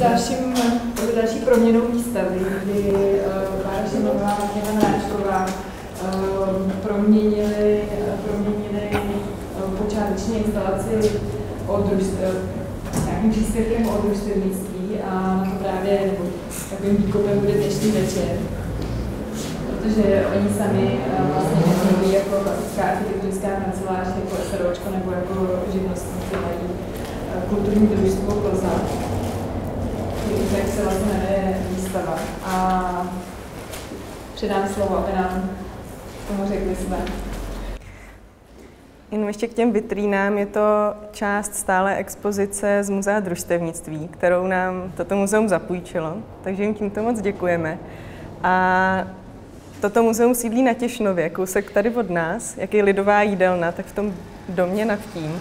dalším, další proměnou výstavy, kdy Bára Šimová a Ivana Náčková proměnili, proměnili počáteční instalaci o družstv, nějakým příspěvkem o družstevnictví a na to právě nebo takovým výkopem bude dnešní večer. Protože oni sami vlastně nefungují jako klasická architektonická kancelář, jako SROčko nebo jako živnostníci, mají kulturní družstvo Koza, tak se vlastně jmenuje výstava. A předám slovo, aby nám tomu řekli své. Jenom ještě k těm vitrínám, je to část stále expozice z Muzea družstevnictví, kterou nám toto muzeum zapůjčilo, takže jim tímto moc děkujeme. A Toto muzeum sídlí na Těšnově, kousek tady od nás, jak je lidová jídelna, tak v tom domě nad tím.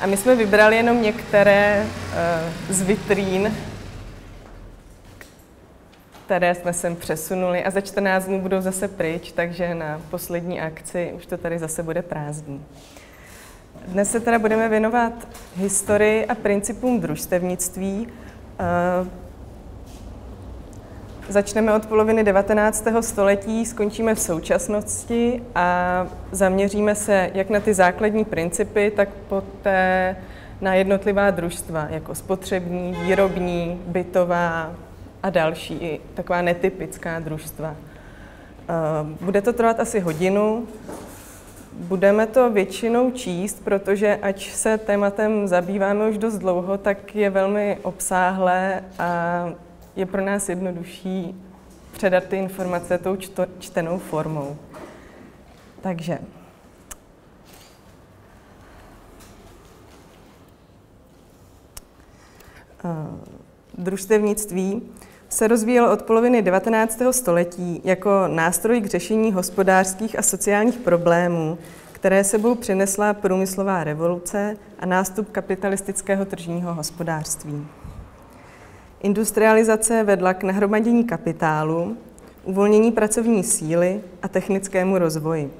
A my jsme vybrali jenom některé uh, z vitrín, které jsme sem přesunuli a za 14 dnů budou zase pryč, takže na poslední akci už to tady zase bude prázdný. Dnes se teda budeme věnovat historii a principům družstevnictví. Uh, Začneme od poloviny 19. století, skončíme v současnosti a zaměříme se jak na ty základní principy, tak poté na jednotlivá družstva, jako spotřební, výrobní, bytová a další, taková netypická družstva. Eh, bude to trvat asi hodinu. Budeme to většinou číst, protože ať se tématem zabýváme už dost dlouho, tak je velmi obsáhlé a je pro nás jednodušší předat ty informace tou čto, čtenou formou. Takže. Uh, družstevnictví se rozvíjelo od poloviny 19. století jako nástroj k řešení hospodářských a sociálních problémů, které sebou přinesla průmyslová revoluce a nástup kapitalistického tržního hospodářství. Industrializace vedla k nahromadění kapitálu, uvolnění pracovní síly a technickému rozvoji.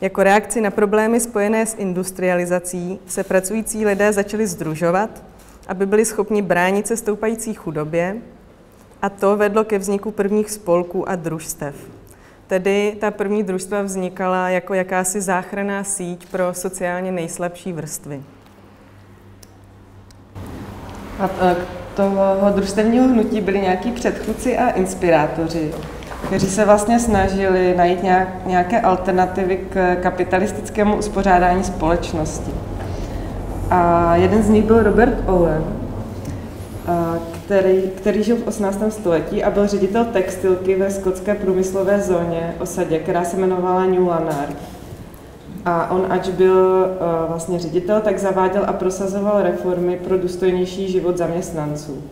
Jako reakci na problémy spojené s industrializací se pracující lidé začali združovat, aby byli schopni bránit se stoupající chudobě, a to vedlo ke vzniku prvních spolků a družstev. Tedy ta první družstva vznikala jako jakási záchranná síť pro sociálně nejslabší vrstvy. A toho družstevního hnutí byli nějaký předchůdci a inspirátoři, kteří se vlastně snažili najít nějak, nějaké alternativy k kapitalistickému uspořádání společnosti. A jeden z nich byl Robert Owen, který, který žil v 18. století a byl ředitel textilky ve skotské průmyslové zóně osadě, která se jmenovala New Lanark. A on, ač byl uh, vlastně ředitel, tak zaváděl a prosazoval reformy pro důstojnější život zaměstnanců.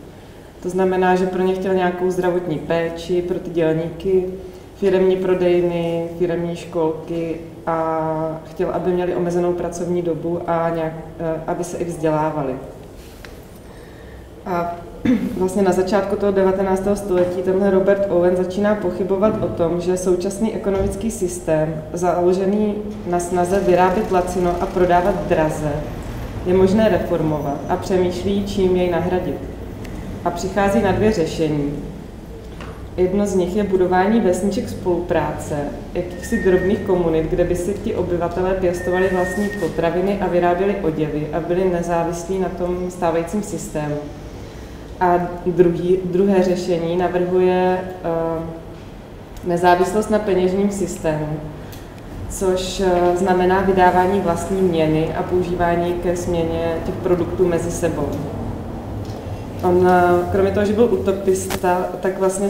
To znamená, že pro ně chtěl nějakou zdravotní péči pro ty dělníky, firemní prodejny, firemní školky a chtěl, aby měli omezenou pracovní dobu a nějak, uh, aby se i vzdělávali. A vlastně na začátku toho 19. století tenhle Robert Owen začíná pochybovat o tom, že současný ekonomický systém, založený na snaze vyrábět lacino a prodávat draze, je možné reformovat a přemýšlí, čím jej nahradit. A přichází na dvě řešení. Jedno z nich je budování vesniček spolupráce, jakýchsi drobných komunit, kde by si ti obyvatelé pěstovali vlastní potraviny a vyráběli oděvy a byli nezávislí na tom stávajícím systému. A druhý, druhé řešení navrhuje uh, nezávislost na peněžním systému, což uh, znamená vydávání vlastní měny a používání ke směně těch produktů mezi sebou. On, uh, kromě toho, že byl utopista, tak vlastně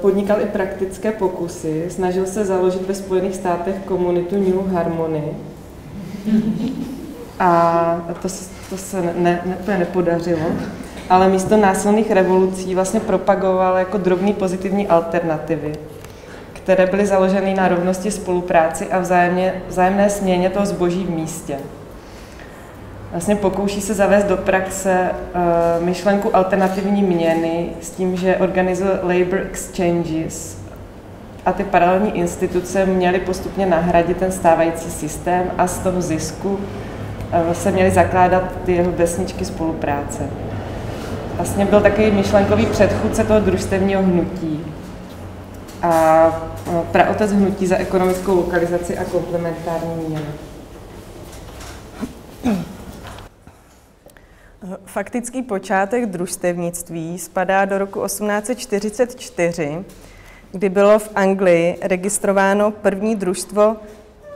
podnikal i praktické pokusy. Snažil se založit ve Spojených státech komunitu New Harmony. A to, to se ne, ne, ne, nepodařilo ale místo násilných revolucí vlastně propagoval jako drobný pozitivní alternativy, které byly založeny na rovnosti spolupráci a vzájemně, vzájemné směně toho zboží v místě. Vlastně pokouší se zavést do praxe uh, myšlenku alternativní měny s tím, že organizuje labor exchanges a ty paralelní instituce měly postupně nahradit ten stávající systém a z toho zisku uh, se měly zakládat ty jeho vesničky spolupráce. Vlastně byl takový myšlenkový předchůdce toho družstevního hnutí a praotec hnutí za ekonomickou lokalizaci a komplementární měnu. Faktický počátek družstevnictví spadá do roku 1844, kdy bylo v Anglii registrováno první družstvo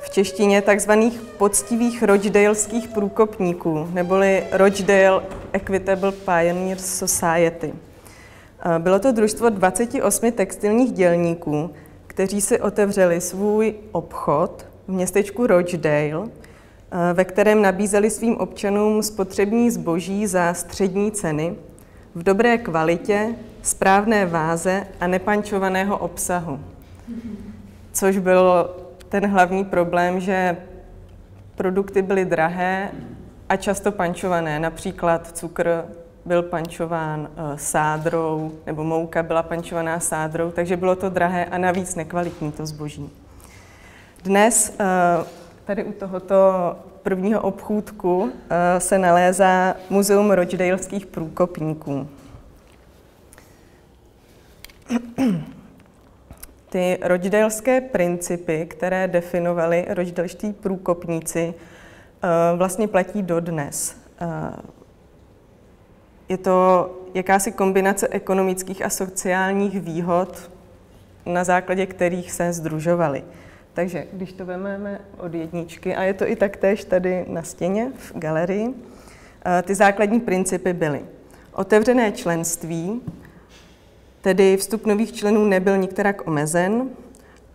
v češtině takzvaných poctivých Rochdaleských průkopníků, neboli Rochdale Equitable Pioneers Society. Bylo to družstvo 28 textilních dělníků, kteří si otevřeli svůj obchod v městečku Rochdale, ve kterém nabízeli svým občanům spotřební zboží za střední ceny, v dobré kvalitě, správné váze a nepančovaného obsahu. Což byl ten hlavní problém, že produkty byly drahé a často pančované. Například cukr byl pančován eh, sádrou, nebo mouka byla pančovaná sádrou, takže bylo to drahé a navíc nekvalitní to zboží. Dnes eh, tady u tohoto prvního obchůdku eh, se nalézá Muzeum Rochdaleských průkopníků. Ty rochdaleské principy, které definovali rochdalští průkopníci, vlastně platí dodnes. Je to jakási kombinace ekonomických a sociálních výhod, na základě kterých se združovali. Takže když to vezmeme od jedničky, a je to i taktéž tady na stěně v galerii, eh, ty základní principy byly otevřené členství, tedy vstup nových členů nebyl nikterak omezen,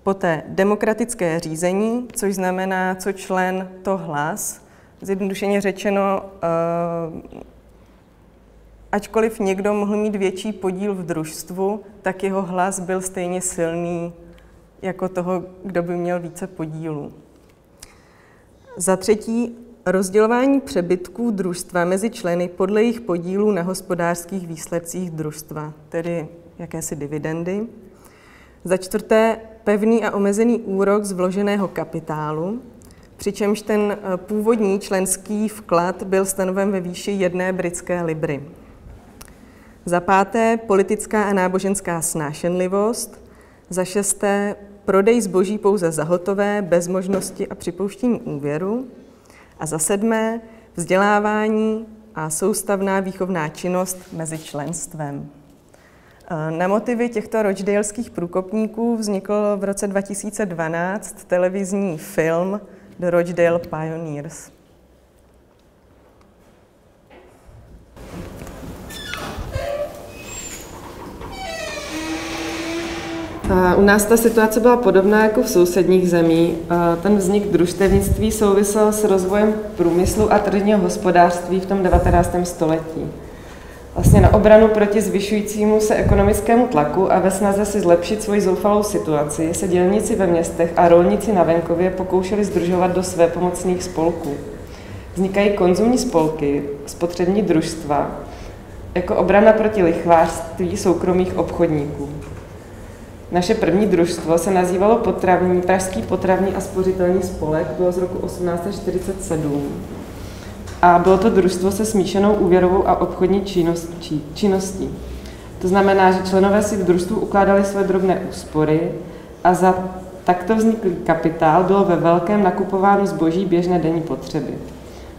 poté demokratické řízení, což znamená, co člen, to hlas, zjednodušeně řečeno, eh, ačkoliv někdo mohl mít větší podíl v družstvu, tak jeho hlas byl stejně silný jako toho, kdo by měl více podílů. Za třetí, rozdělování přebytků družstva mezi členy podle jejich podílů na hospodářských výsledcích družstva, tedy jakési dividendy. Za čtvrté, pevný a omezený úrok z vloženého kapitálu, přičemž ten eh, původní členský vklad byl stanoven ve výši jedné britské libry. Za páté politická a náboženská snášenlivost. Za šesté prodej zboží pouze za hotové, bez možnosti a připouštění úvěru. A za sedmé vzdělávání a soustavná výchovná činnost mezi členstvem. Na motivy těchto rochdaleských průkopníků vznikl v roce 2012 televizní film The Rochdale Pioneers. U nás ta situace byla podobná jako v sousedních zemích. Ten vznik družstevnictví souvisel s rozvojem průmyslu a tržního hospodářství v tom 19. století. Vlastně na obranu proti zvyšujícímu se ekonomickému tlaku a ve snaze si zlepšit svoji zoufalou situaci se dělníci ve městech a rolníci na venkově pokoušeli združovat do své pomocných spolků. Vznikají konzumní spolky, spotřební družstva, jako obrana proti lichvářství soukromých obchodníků. Naše první družstvo se nazývalo potravní, Pražský potravní a spořitelný spolek, bylo z roku 1847. A bylo to družstvo se smíšenou úvěrovou a obchodní činností. To znamená, že členové si v družstvu ukládali své drobné úspory a za takto vzniklý kapitál bylo ve velkém nakupováno zboží běžné denní potřeby.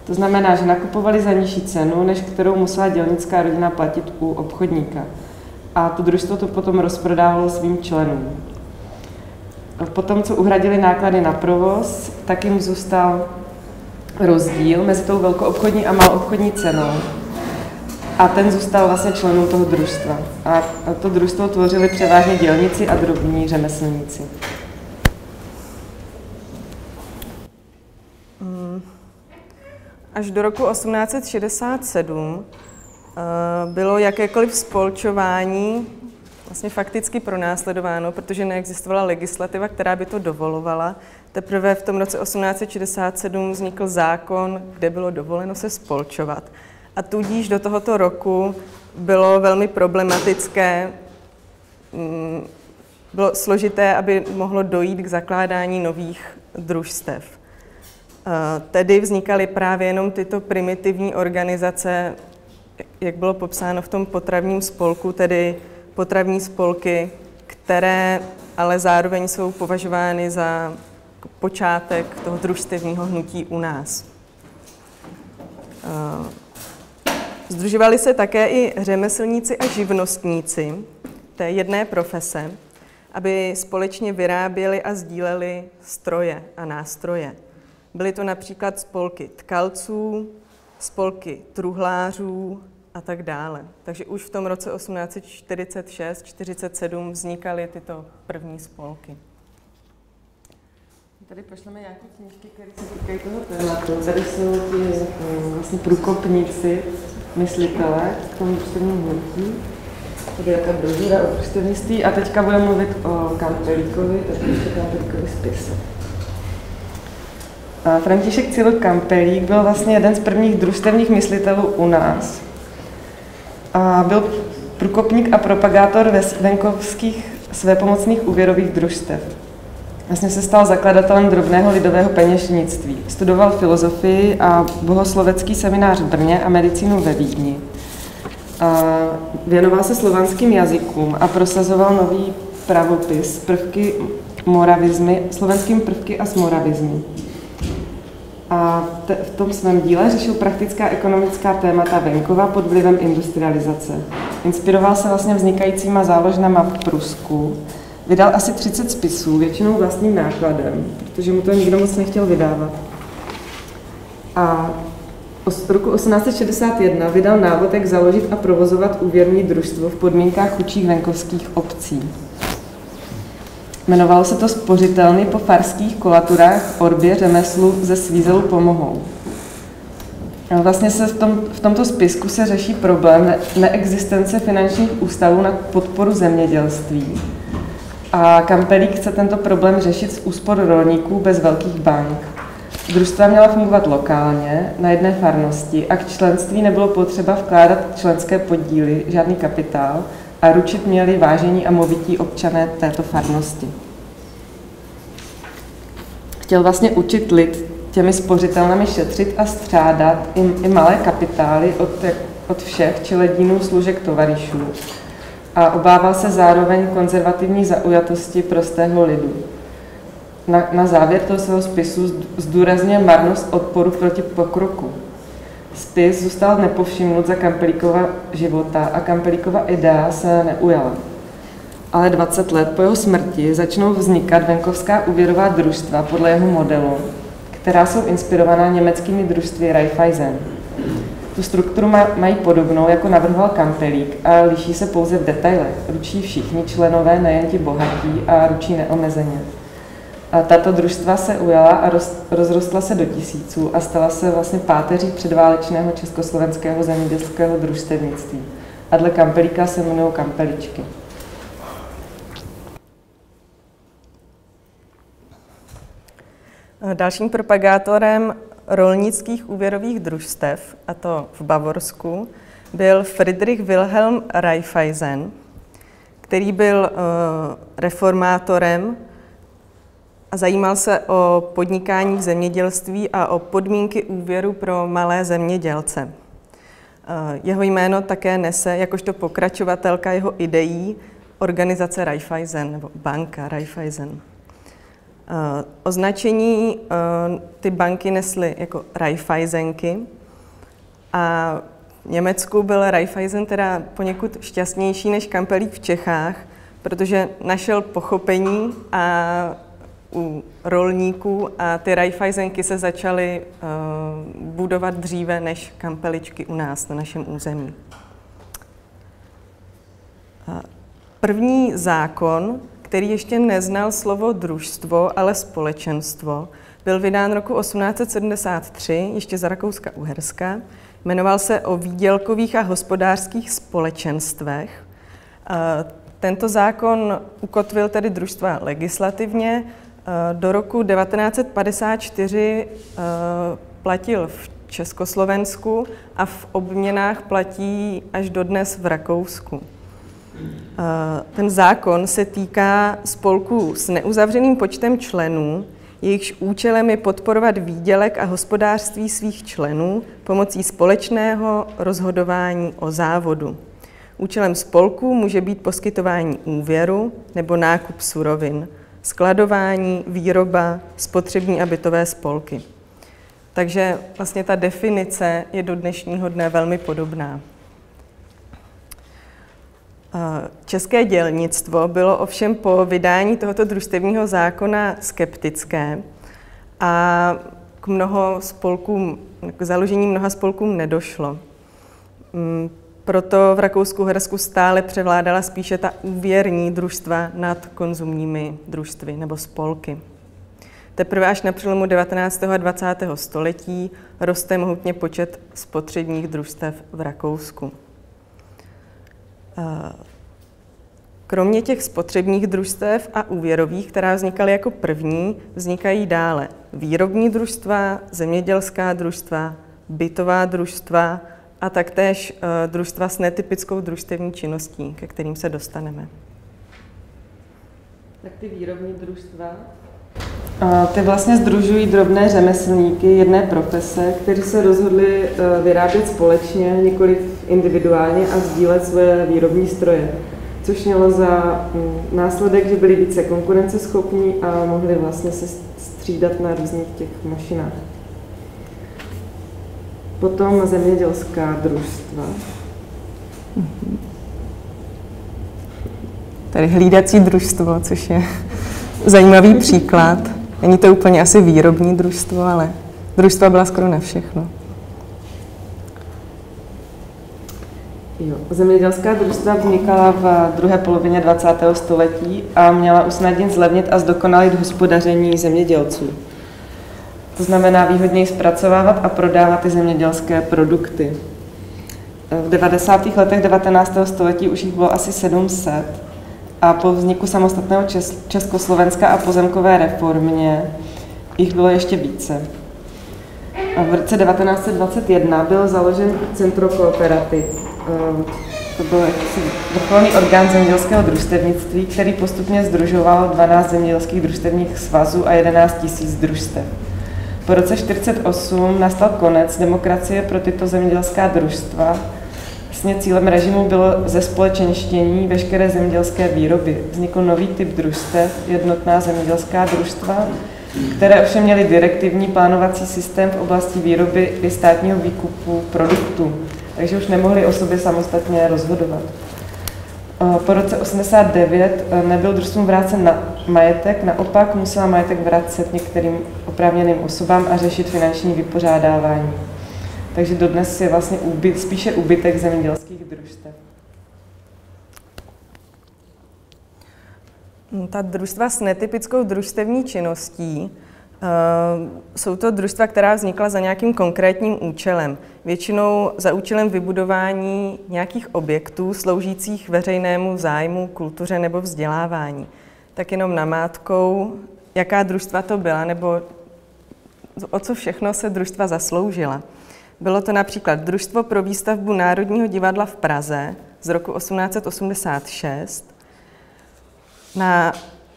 To znamená, že nakupovali za nižší cenu, než kterou musela dělnická rodina platit u obchodníka a to družstvo to potom rozprodávalo svým členům. Potom, co uhradili náklady na provoz, tak jim zůstal rozdíl mezi tou velkoobchodní a maloobchodní cenou. A ten zůstal vlastně členům toho družstva. A to družstvo tvořili převážně dělníci a drobní řemeslníci. Mm. Až do roku 1867 Eh, bylo jakékoliv spolčování vlastně fakticky pronásledováno, protože neexistovala legislativa, která by to dovolovala. Teprve v tom roce 1867 vznikl zákon, kde bylo dovoleno se spolčovat. A tudíž do tohoto roku bylo velmi problematické, mm, bylo složité, aby mohlo dojít k zakládání nových družstev. Eh, tedy vznikaly právě jenom tyto primitivní organizace jak bylo popsáno v tom potravním spolku, tedy potravní spolky, které ale zároveň jsou považovány za počátek toho družstevního hnutí u nás. Združovali se také i řemeslníci a živnostníci té jedné profese, aby společně vyráběli a sdíleli stroje a nástroje. Byly to například spolky tkalců, spolky truhlářů a tak dále. Takže už v tom roce 1846-47 vznikaly tyto první spolky. Tady pošleme nějaké knížky, které se týkají toho tématu. Tady jsou ti eh, vlastně průkopníci, myslitele k tomu družstevnímu hnutí. Tady je ta brožura o družstevnictví a teďka budeme mluvit o Kampelíkovi, tak ještě Kampelíkovi spise. A František Cyril Kampelík byl vlastně jeden z prvních družstevních myslitelů u nás. A byl průkopník a propagátor venkovských svépomocných úvěrových družstev. Vlastně se stal zakladatelem drobného lidového peněžnictví. Studoval filozofii a bohoslovecký seminář v Brně a medicínu ve Vídni. Věnoval se slovanským jazykům a prosazoval nový pravopis, prvky moravizmy, slovenským prvky a smoravizmy. A te, v tom svém díle řešil praktická ekonomická témata venkova pod vlivem industrializace. Inspiroval se vlastně vznikajícíma záložnama v Prusku, Vydal asi 30 spisů, většinou vlastním nákladem, protože mu to nikdo moc nechtěl vydávat. A v roku 1861 vydal návod, jak založit a provozovat úvěrní družstvo v podmínkách chudších venkovských obcí. Jmenovalo se to Spořitelny po farských kolaturách Orbě řemeslu ze Svízelu pomohou. Vlastně se v, tom, v tomto spisku se řeší problém neexistence finančních ústavů na podporu zemědělství, a Kampelík chce tento problém řešit z úspor rolníků bez velkých bank. Družstva měla fungovat lokálně, na jedné farnosti a k členství nebylo potřeba vkládat členské podíly, žádný kapitál a ručit měli vážení a movití občané této farnosti. Chtěl vlastně učit lid těmi spořitelnami šetřit a střádat i, i malé kapitály od, od všech čeledínů služek tovarišů, a obával se zároveň konzervativní zaujatosti prostého lidu. Na, na závěr toho svého spisu zdůrazně marnost odporu proti pokroku. Spis zůstal nepovšimnut za Kampelíkova života a Kampelíkova idea se neujala. Ale 20 let po jeho smrti začnou vznikat venkovská úvěrová družstva podle jeho modelu, která jsou inspirovaná německými družstvy Raiffeisen. Tu strukturu mají podobnou, jako navrhoval Kampelík, a liší se pouze v detailech. Ručí všichni členové, nejen ti bohatí, a ručí neomezeně. A tato družstva se ujala a roz, rozrostla se do tisíců a stala se vlastně páteří předválečného československého zemědělského družstevnictví. A dle Kampelíka se jmenují kampeličky. Dalším propagátorem rolnických úvěrových družstev, a to v Bavorsku, byl Friedrich Wilhelm Raiffeisen, který byl uh, reformátorem a zajímal se o podnikání v zemědělství a o podmínky úvěru pro malé zemědělce. Uh, jeho jméno také nese jakožto pokračovatelka jeho ideí organizace Raiffeisen nebo banka Raiffeisen. Uh, označení uh, ty banky nesly jako Raiffeisenky a v Německu byl Raiffeisen teda poněkud šťastnější než Kampelík v Čechách, protože našel pochopení a u rolníků a ty Raiffeisenky se začaly uh, budovat dříve než kampeličky u nás na našem území. První zákon který ještě neznal slovo družstvo, ale společenstvo, byl vydán roku 1873, ještě za Rakouska-Uherska. Jmenoval se o výdělkových a hospodářských společenstvech. Tento zákon ukotvil tedy družstva legislativně. Do roku 1954 platil v Československu a v obměnách platí až dodnes v Rakousku. Ten zákon se týká spolků s neuzavřeným počtem členů, Jejichž účelem je podporovat výdělek a hospodářství svých členů pomocí společného rozhodování o závodu. Účelem spolku může být poskytování úvěru nebo nákup surovin, skladování, výroba, spotřební a bytové spolky. Takže vlastně ta definice je do dnešního dne velmi podobná. České dělnictvo bylo ovšem po vydání tohoto družstevního zákona skeptické a k mnoho spolkům, k založení mnoha spolkům nedošlo. Mm, proto v Rakousku-Hersku stále převládala spíše ta úvěrní družstva nad konzumními družstvy nebo spolky. Teprve až na přelomu 19. a 20. století roste mohutně počet spotřebních družstev v Rakousku. Kromě těch spotřebních družstev a úvěrových, která vznikaly jako první, vznikají dále výrobní družstva, zemědělská družstva, bytová družstva a taktéž eh, družstva s netypickou družstevní činností, ke kterým se dostaneme. Tak ty výrobní družstva? Ty vlastně združují drobné řemeslníky jedné profese, kteří se rozhodli eh, vyrábět společně, nikoli individuálně a sdílet svoje výrobní stroje což mělo za mm, následek, že byli více konkurenceschopní a mohli vlastně se střídat na různých těch mašinách. Potom zemědělská družstva. Tady hlídací družstvo, což je zajímavý příklad. Není to úplně asi výrobní družstvo, ale družstva byla skoro na všechno. Jo. Zemědělská družstva vznikala v druhé polovině 20. století a měla usnadnit, zlevnit a zdokonalit hospodaření zemědělců. To znamená výhodněji zpracovávat a prodávat ty zemědělské produkty. V 90. letech 19. století už jich bylo asi 700 a po vzniku samostatného Československa a pozemkové reformě jich bylo ještě více. A v roce 1921 byl založen Centro Kooperativ, to byl vrcholný orgán zemědělského družstevnictví, který postupně združoval 12 zemědělských družstevních svazů a 11 tisíc družstev. Po roce 1948 nastal konec demokracie pro tyto zemědělská družstva. Vlastně cílem režimu bylo ze společenštění veškeré zemědělské výroby. Vznikl nový typ družstev, jednotná zemědělská družstva, které ovšem měly direktivní plánovací systém v oblasti výroby i státního výkupu produktů takže už nemohli o sobě samostatně rozhodovat. Po roce 89 e, nebyl družstvům vrácen na majetek, naopak musela majetek vracet některým oprávněným osobám a řešit finanční vypořádávání. Takže dodnes je vlastně úbyt, spíše úbytek zemědělských družstev. Ta družstva s netypickou družstevní činností Eh, jsou to družstva, která vznikla za nějakým konkrétním účelem. Většinou za účelem vybudování nějakých objektů sloužících veřejnému zájmu, kultuře nebo vzdělávání. Tak jenom namátkou, jaká družstva to byla, nebo o co všechno se družstva zasloužila. Bylo to například Družstvo pro výstavbu Národního divadla v Praze z roku 1886, na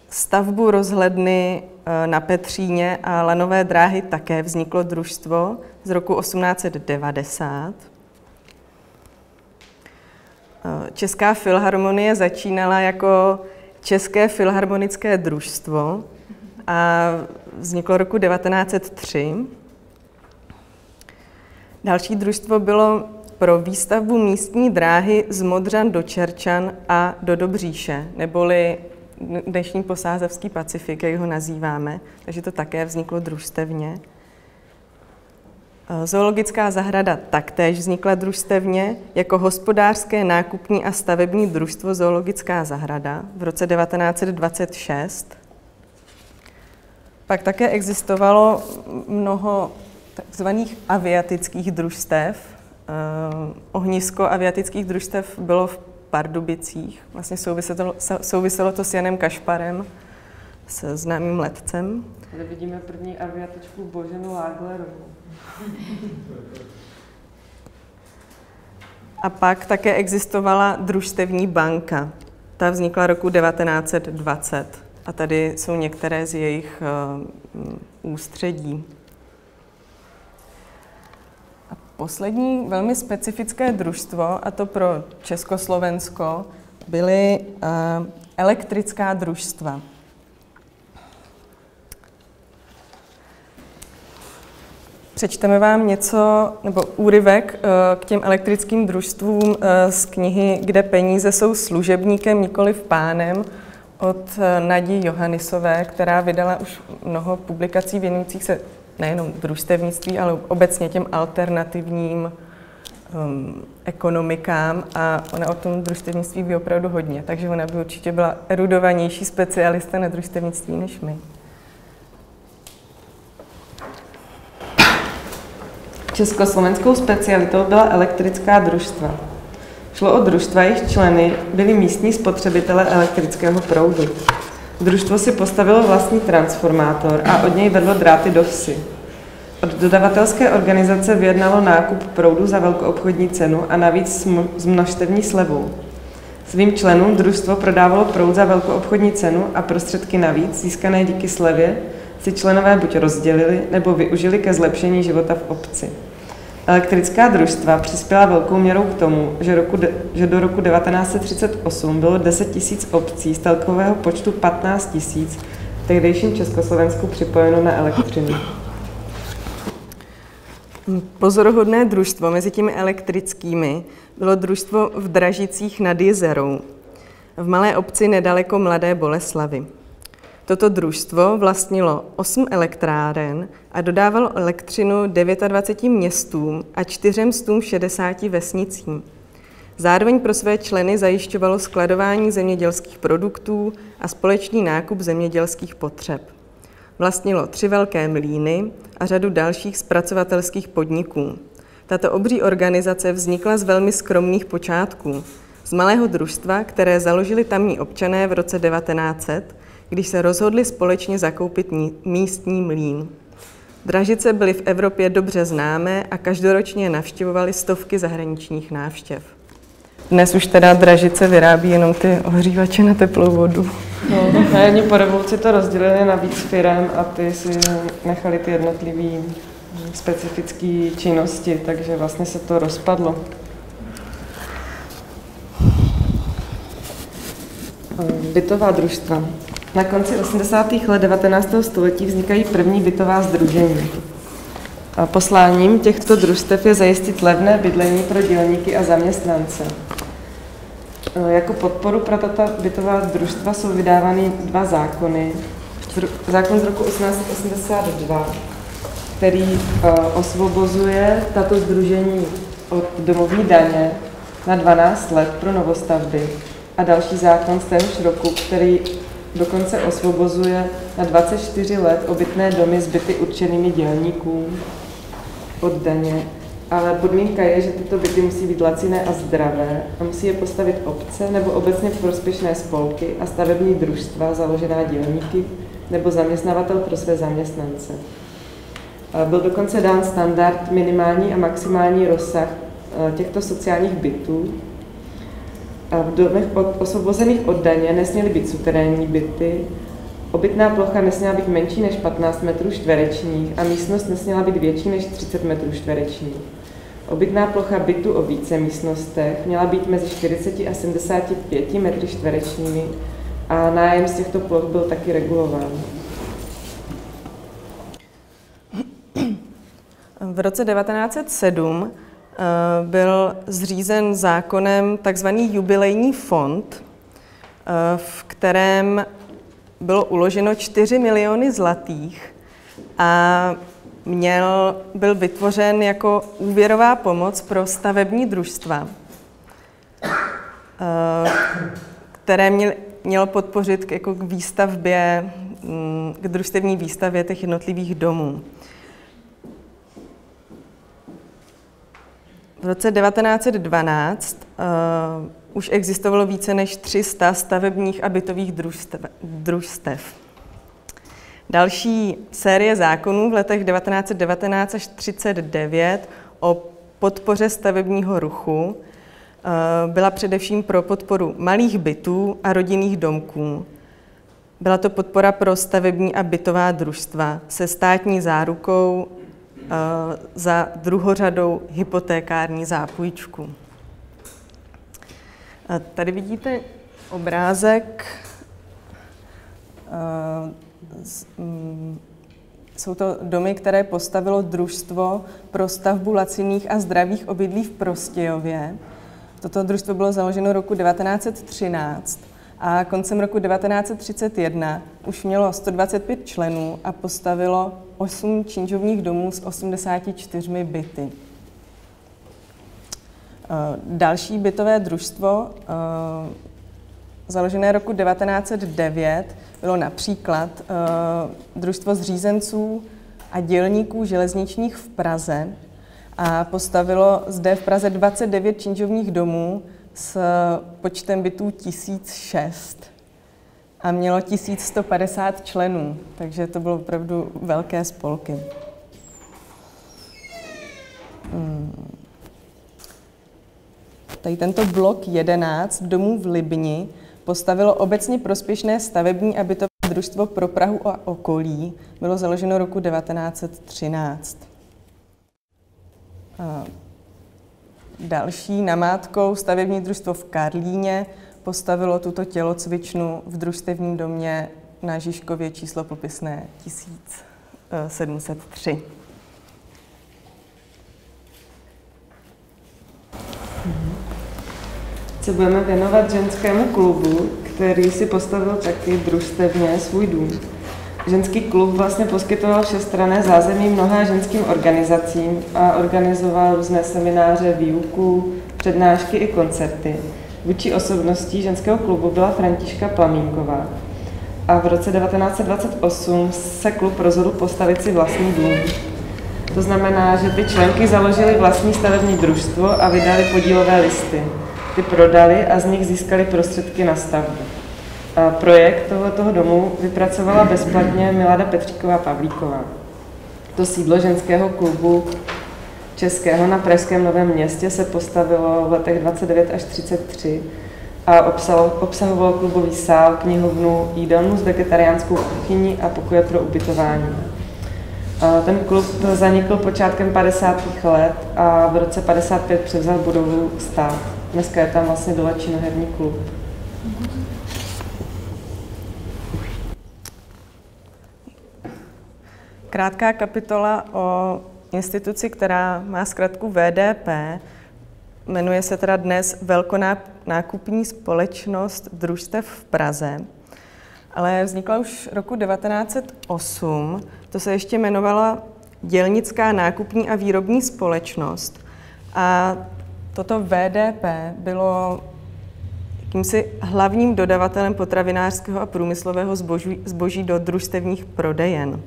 stavbu rozhledny na Petříně a Lanové dráhy také vzniklo družstvo z roku 1890. Eh, Česká filharmonie začínala jako České filharmonické družstvo a vzniklo roku 1903. Další družstvo bylo pro výstavbu místní dráhy z Modřan do Čerčan a do Dobříše, neboli dnešní posázevský Pacifik, jak ho nazýváme, takže to také vzniklo družstevně. Eh, zoologická zahrada taktéž vznikla družstevně jako hospodářské, nákupní a stavební družstvo Zoologická zahrada v roce 1926. Pak také existovalo mnoho takzvaných aviatických družstev. Eh, ohnisko aviatických družstev bylo v Pardubicích. Vlastně souviselo, souviselo to s Janem Kašparem, s známým letcem. Tady vidíme první aviatečku Boženu Láglerovou. A pak také existovala družstevní banka. Ta vznikla roku 1920. A tady jsou některé z jejich ústředí. Poslední velmi specifické družstvo, a to pro Československo, byly elektrická družstva. Přečteme vám něco, nebo úryvek eh, k těm elektrickým družstvům eh, z knihy Kde peníze jsou služebníkem, nikoli pánem, od eh, Nadí Johannisové, která vydala už mnoho publikací věnujících se nejenom družstevnictví, ale obecně těm alternativním um, ekonomikám a ona o tom družstevnictví ví opravdu hodně, takže ona by určitě byla erudovanější specialista na družstevnictví než my. Československou specialitou byla elektrická družstva. Šlo o družstva, jejich členy byli místní spotřebitele elektrického proudu. Družstvo si postavilo vlastní transformátor a od něj vedlo dráty do vsi. Od dodavatelské organizace vyjednalo nákup proudu za velkoobchodní cenu a navíc s množstevní slevou. Svým členům družstvo prodávalo proud za velkoobchodní cenu a prostředky navíc, získané díky slevě, si členové buď rozdělili nebo využili ke zlepšení života v obci. Elektrická družstva přispěla velkou měrou k tomu, že, roku de, že do roku 1938 bylo 10 tisíc obcí z celkového počtu 15 tisíc v tehdejším Československu připojeno na elektřinu. Pozoruhodné družstvo mezi těmi elektrickými bylo družstvo v Dražicích nad Jezerou, v malé obci nedaleko Mladé Boleslavy. Toto družstvo vlastnilo 8 elektráren a dodávalo elektřinu 29 městům a 460 vesnicím. Zároveň pro své členy zajišťovalo skladování zemědělských produktů a společný nákup zemědělských potřeb. Vlastnilo tři velké mlýny a řadu dalších zpracovatelských podniků. Tato obří organizace vznikla z velmi skromných počátků. Z malého družstva, které založili tamní občané v roce 1900, když se rozhodli společně zakoupit místní mlín. Dražice byly v Evropě dobře známé a každoročně navštěvovali stovky zahraničních návštěv. Dnes už teda Dražice vyrábí jenom ty ohřívače na teplou vodu. No, ne, po revoluci to rozdělili na víc firm a ty si nechali ty jednotlivé specifické činnosti, takže vlastně se to rozpadlo. Bytová družstva. Na konci 80. let 19. století vznikají první bytová združení. Posláním těchto družstev je zajistit levné bydlení pro dělníky a zaměstnance. E, jako podporu pro tato bytová družstva jsou vydávány dva zákony. Zákon z roku 1882, který e, osvobozuje tato združení od domovní daně na 12 let pro novostavby a další zákon z téhož roku, který dokonce osvobozuje na 24 let obytné domy zbyty určenými dělníkům od daně, ale podmínka je, že tyto byty musí být laciné a zdravé a musí je postavit obce nebo obecně prospěšné spolky a stavební družstva založená dělníky nebo zaměstnavatel pro své zaměstnance. Byl dokonce dán standard minimální a maximální rozsah eh, těchto sociálních bytů, v domech osvobozených od daně nesměly být suterénní byty, obytná plocha nesměla být menší než 15 metrů čtverečních a místnost nesměla být větší než 30 metrů čtverečních. Obytná plocha bytu o více místnostech měla být mezi 40 a 75 metry čtverečními a nájem z těchto ploch byl taky regulován. V roce 1907 Eh, byl zřízen zákonem takzvaný jubilejní fond, eh, v kterém bylo uloženo 4 miliony zlatých a měl, byl vytvořen jako úvěrová pomoc pro stavební družstva, eh, které měl, mělo podpořit k, jako k výstavbě, mm, k družstevní výstavě těch jednotlivých domů. V roce 1912 uh, už existovalo více než 300 stavebních a bytových družstev. družstev. Další série zákonů v letech 1919 až 1939 o podpoře stavebního ruchu uh, byla především pro podporu malých bytů a rodinných domků. Byla to podpora pro stavební a bytová družstva se státní zárukou uh, za druhořadou hypotékární zápůjčku. Tady vidíte obrázek. Mm, jsou to domy, které postavilo družstvo pro stavbu laciných a zdravých obydlí v Prostějově. Toto družstvo bylo založeno roku 1913 a koncem roku 1931 už mělo 125 členů a postavilo 8 činžovních domů s 84 byty. Eh, další bytové družstvo, eh, založené roku 1909, bylo například eh, družstvo zřízenců a dělníků železničních v Praze a postavilo zde v Praze 29 činžovních domů s počtem bytů 1006 a mělo 1150 členů, takže to bylo opravdu velké spolky. Hmm. Tady tento blok 11 domů v Libni postavilo obecně prospěšné stavební a bytové družstvo pro Prahu a okolí. Bylo založeno roku 1913. A další namátkou stavební družstvo v Karlíně postavilo tuto tělocvičnu v družstevním domě na Žižkově číslo popisné 1703. se budeme věnovat ženskému klubu, který si postavil taky družstevně svůj dům. Ženský klub vlastně poskytoval všestrané zázemí mnoha ženským organizacím a organizoval různé semináře, výuku, přednášky i koncerty. Vůči osobností ženského klubu byla Františka Plamínková. A v roce 1928 se klub rozhodl postavit si vlastní dům. To znamená, že ty členky založily vlastní stavební družstvo a vydali podílové listy ty prodali a z nich získali prostředky na stavbu. Projekt tohoto domu vypracovala bezplatně Milada Petříková Pavlíková. To sídlo ženského klubu českého na Pražském Novém městě se postavilo v letech 29 až 33 a obsahovalo klubový sál, knihovnu, jídelnu s vegetariánskou kuchyní a pokoje pro ubytování. Ten klub zanikl počátkem 50. let a v roce 55 převzal budovu stát. Dneska je tam vlastně dole činoherní klub. Krátká kapitola o instituci, která má zkrátku VDP, jmenuje se teda dnes Velkonákupní společnost družstev v Praze, ale vznikla už roku 1908. To se ještě jmenovala Dělnická nákupní a výrobní společnost. A Toto VDP bylo jakýmsi hlavním dodavatelem potravinářského a průmyslového zboží, zboží do družstevních prodejen.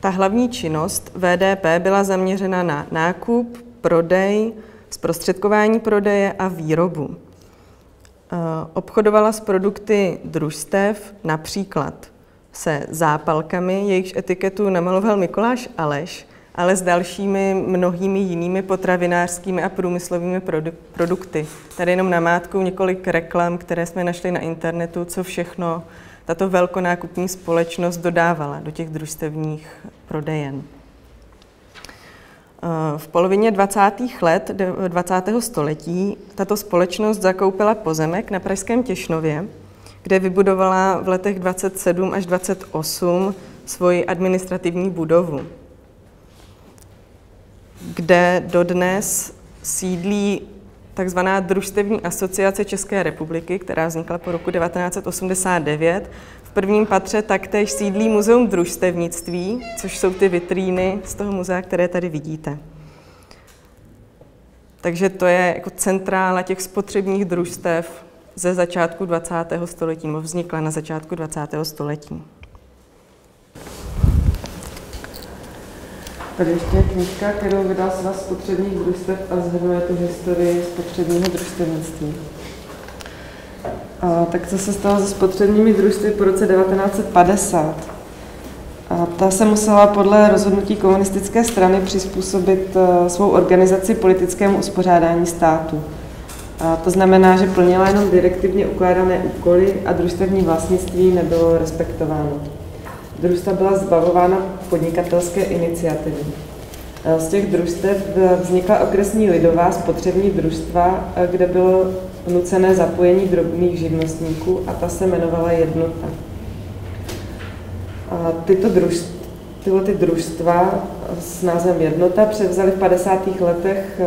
Ta hlavní činnost VDP byla zaměřena na nákup, prodej, zprostředkování prodeje a výrobu. Obchodovala s produkty družstev, například se zápalkami, jejichž etiketu namaloval Mikuláš Aleš, ale s dalšími mnohými jinými potravinářskými a průmyslovými produ- produkty. Tady jenom na mátku několik reklam, které jsme našli na internetu, co všechno tato velkonákupní společnost dodávala do těch družstevních prodejen. Eh, v polovině 20. let 20. století tato společnost zakoupila pozemek na Pražském Těšnově, kde vybudovala v letech 27 až 28 svoji administrativní budovu kde dodnes sídlí takzvaná Družstevní asociace České republiky, která vznikla po roku 1989. V prvním patře taktéž sídlí Muzeum družstevnictví, což jsou ty vitríny z toho muzea, které tady vidíte. Takže to je jako centrála těch spotřebních družstev ze začátku 20. století, nebo vznikla na začátku 20. století. Tady ještě je knižka, kterou vydal Svaz spotřebních družstev a zhrnuje tu historii spotřebního družstevnictví. A, tak co se stalo se spotřebními družstvy po roce 1950? A ta se musela podle rozhodnutí komunistické strany přizpůsobit uh, svou organizaci politickému uspořádání státu. A to znamená, že plnila jenom direktivně ukládané úkoly a družstevní vlastnictví nebylo respektováno. Družstva byla zbavována podnikatelské iniciativy. Z těch družstev vznikla okresní lidová spotřební družstva, kde bylo nucené zapojení drobných živnostníků a ta se jmenovala Jednota. A tyto družstva, tyhle ty družstva s názvem Jednota převzaly v 50. letech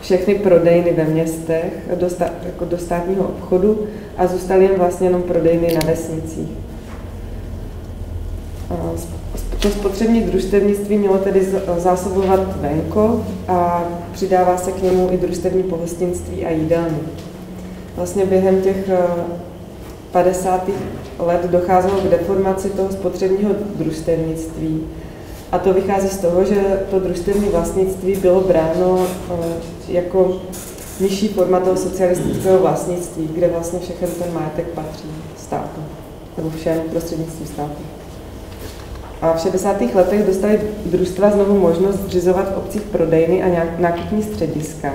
všechny prodejny ve městech do, jako do státního obchodu a zůstaly jen vlastně jenom prodejny na vesnicích. To spotřební družstevnictví mělo tedy zásobovat venko a přidává se k němu i družstevní pohostinství a jídelny. Vlastně během těch 50. Eh, let docházelo k deformaci toho spotřebního družstevnictví. A to vychází z toho, že to družstevní vlastnictví bylo bráno eh, jako nižší forma toho socialistického vlastnictví, kde vlastně všechny ten majetek patří státu, nebo všem prostřednictvím státu. A v 60. letech dostali družstva znovu možnost zřizovat v obcích prodejny a nákupní střediska.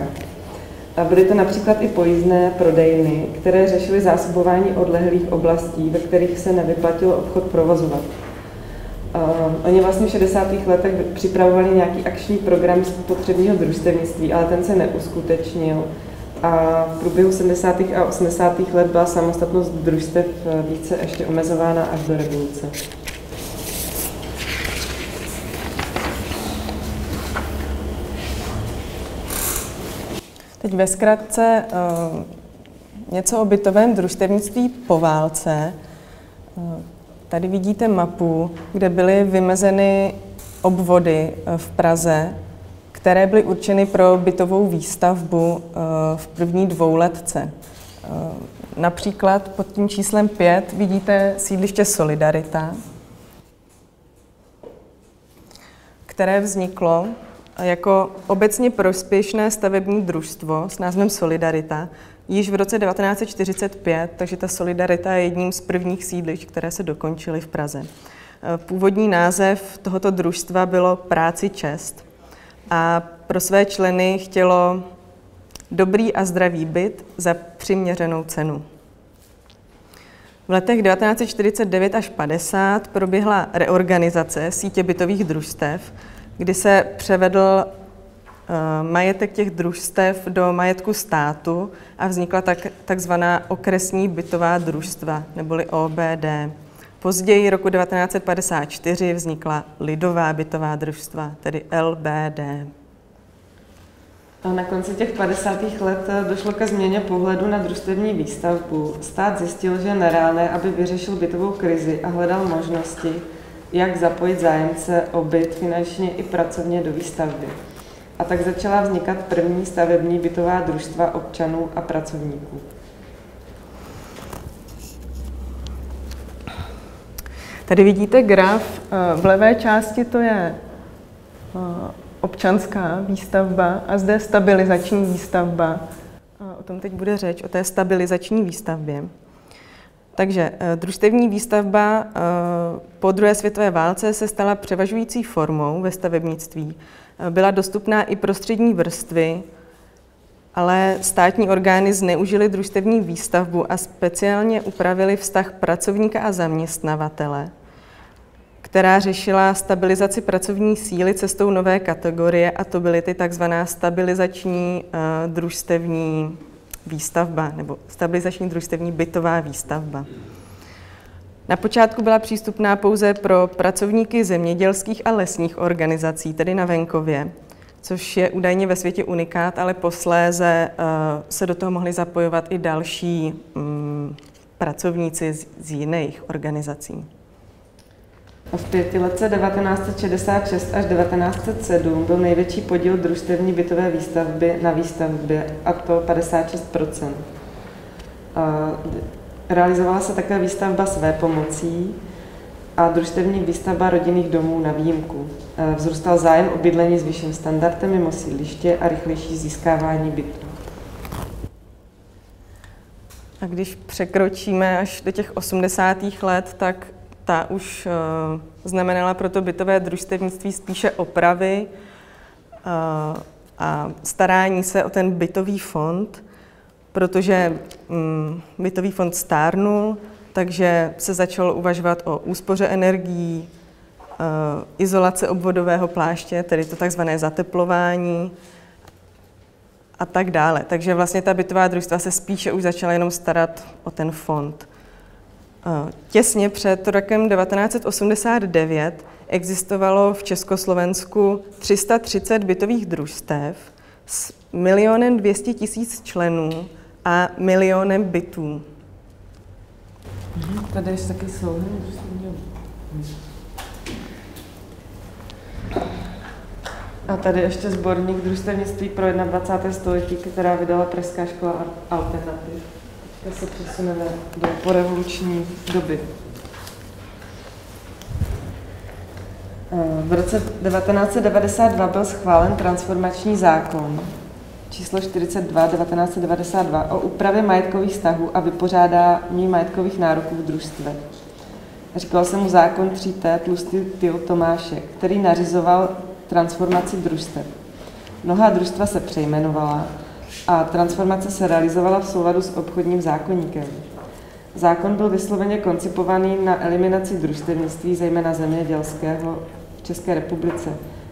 A byly to například i pojízdné prodejny, které řešily zásobování odlehlých oblastí, ve kterých se nevyplatilo obchod provozovat. Uh, oni vlastně v 60. letech připravovali nějaký akční program spotřebního družstevnictví, ale ten se neuskutečnil. A v průběhu 70. a 80. let byla samostatnost družstev více ještě omezována až do revoluce. Teď ve zkratce uh, něco o bytovém družstevnictví po válce. Uh, tady vidíte mapu, kde byly vymezeny obvody uh, v Praze, které byly určeny pro bytovou výstavbu v první dvouletce. Například pod tím číslem 5 vidíte sídliště Solidarita, které vzniklo jako obecně prospěšné stavební družstvo s názvem Solidarita již v roce 1945, takže ta Solidarita je jedním z prvních sídlišť, které se dokončily v Praze. Původní název tohoto družstva bylo Práci čest a pro své členy chtělo dobrý a zdravý byt za přiměřenou cenu. V letech 1949 až 50 proběhla reorganizace sítě bytových družstev, kdy se převedl eh, majetek těch družstev do majetku státu a vznikla tak, takzvaná okresní bytová družstva, neboli OBD. Později roku 1954 vznikla lidová bytová družstva, tedy LBD. A na konci těch 50. let došlo ke změně pohledu na družstevní výstavbu. Stát zjistil, že je nereálné, aby vyřešil bytovou krizi a hledal možnosti, jak zapojit zájemce o byt finančně i pracovně do výstavby. A tak začala vznikat první stavební bytová družstva občanů a pracovníků. Tady vidíte graf. Eh, v levé části to je eh, občanská výstavba a zde stabilizační výstavba. O tom teď bude řeč, o té stabilizační výstavbě. Takže eh, družstevní výstavba eh, po druhé světové válce se stala převažující formou ve stavebnictví. Eh, byla dostupná i prostřední vrstvy, ale státní orgány zneužily družstevní výstavbu a speciálně upravili vztah pracovníka a zaměstnavatele, která řešila stabilizaci pracovní síly cestou nové kategorie a to byly ty takzvaná stabilizační družstevní výstavba nebo stabilizační družstevní bytová výstavba. Na počátku byla přístupná pouze pro pracovníky zemědělských a lesních organizací, tedy na venkově, což je údajně ve světě unikát, ale posléze uh, se do toho mohli zapojovat i další um, pracovníci z jiných organizací. V pětiletce 1966 až 1907 byl největší podíl družstevní bytové výstavby na výstavbě, a to 56% Realizovala se také výstavba své pomocí a družstevní výstavba rodinných domů na výjimku. Vzrůstal zájem o bydlení s vyšším standardem mimo sídliště a rychlejší získávání bytů. A když překročíme až do těch 80. let, tak ta už uh, znamenala pro to bytové družstevnictví spíše opravy. Uh, a starání se o ten bytový fond, protože mm, bytový fond stárnul, takže se začalo uvažovat o úspoře energií, e, izolace obvodového pláště, tedy to takzvané zateplování a tak dále. Takže vlastně ta bytová družstva se spíše už začala jenom starat o ten fond. E, těsně před rokem 1989 existovalo v Československu 330 bytových družstev s milionem 200 tisíc členů a milionem bytů. Mhm, tady ještě taky jsou. A tady ještě sborník družstevnictví pro 21. století, která vydala Pražská škola Alternativ. Teď se přesuneme do porevoluční doby. V roce 1992 byl schválen transformační zákon číslo 42 1992 o úpravě majetkových vztahů a vypořádání majetkových nároků v družstve. Říkal se mu zákon 3T tlustý Tyl Tomášek, který nařizoval transformaci družstev. Mnoha družstva se přejmenovala a transformace se realizovala v souladu s obchodním zákonníkem. Zákon byl vysloveně koncipovaný na eliminaci družstevnictví, zejména zemědělského v České republice.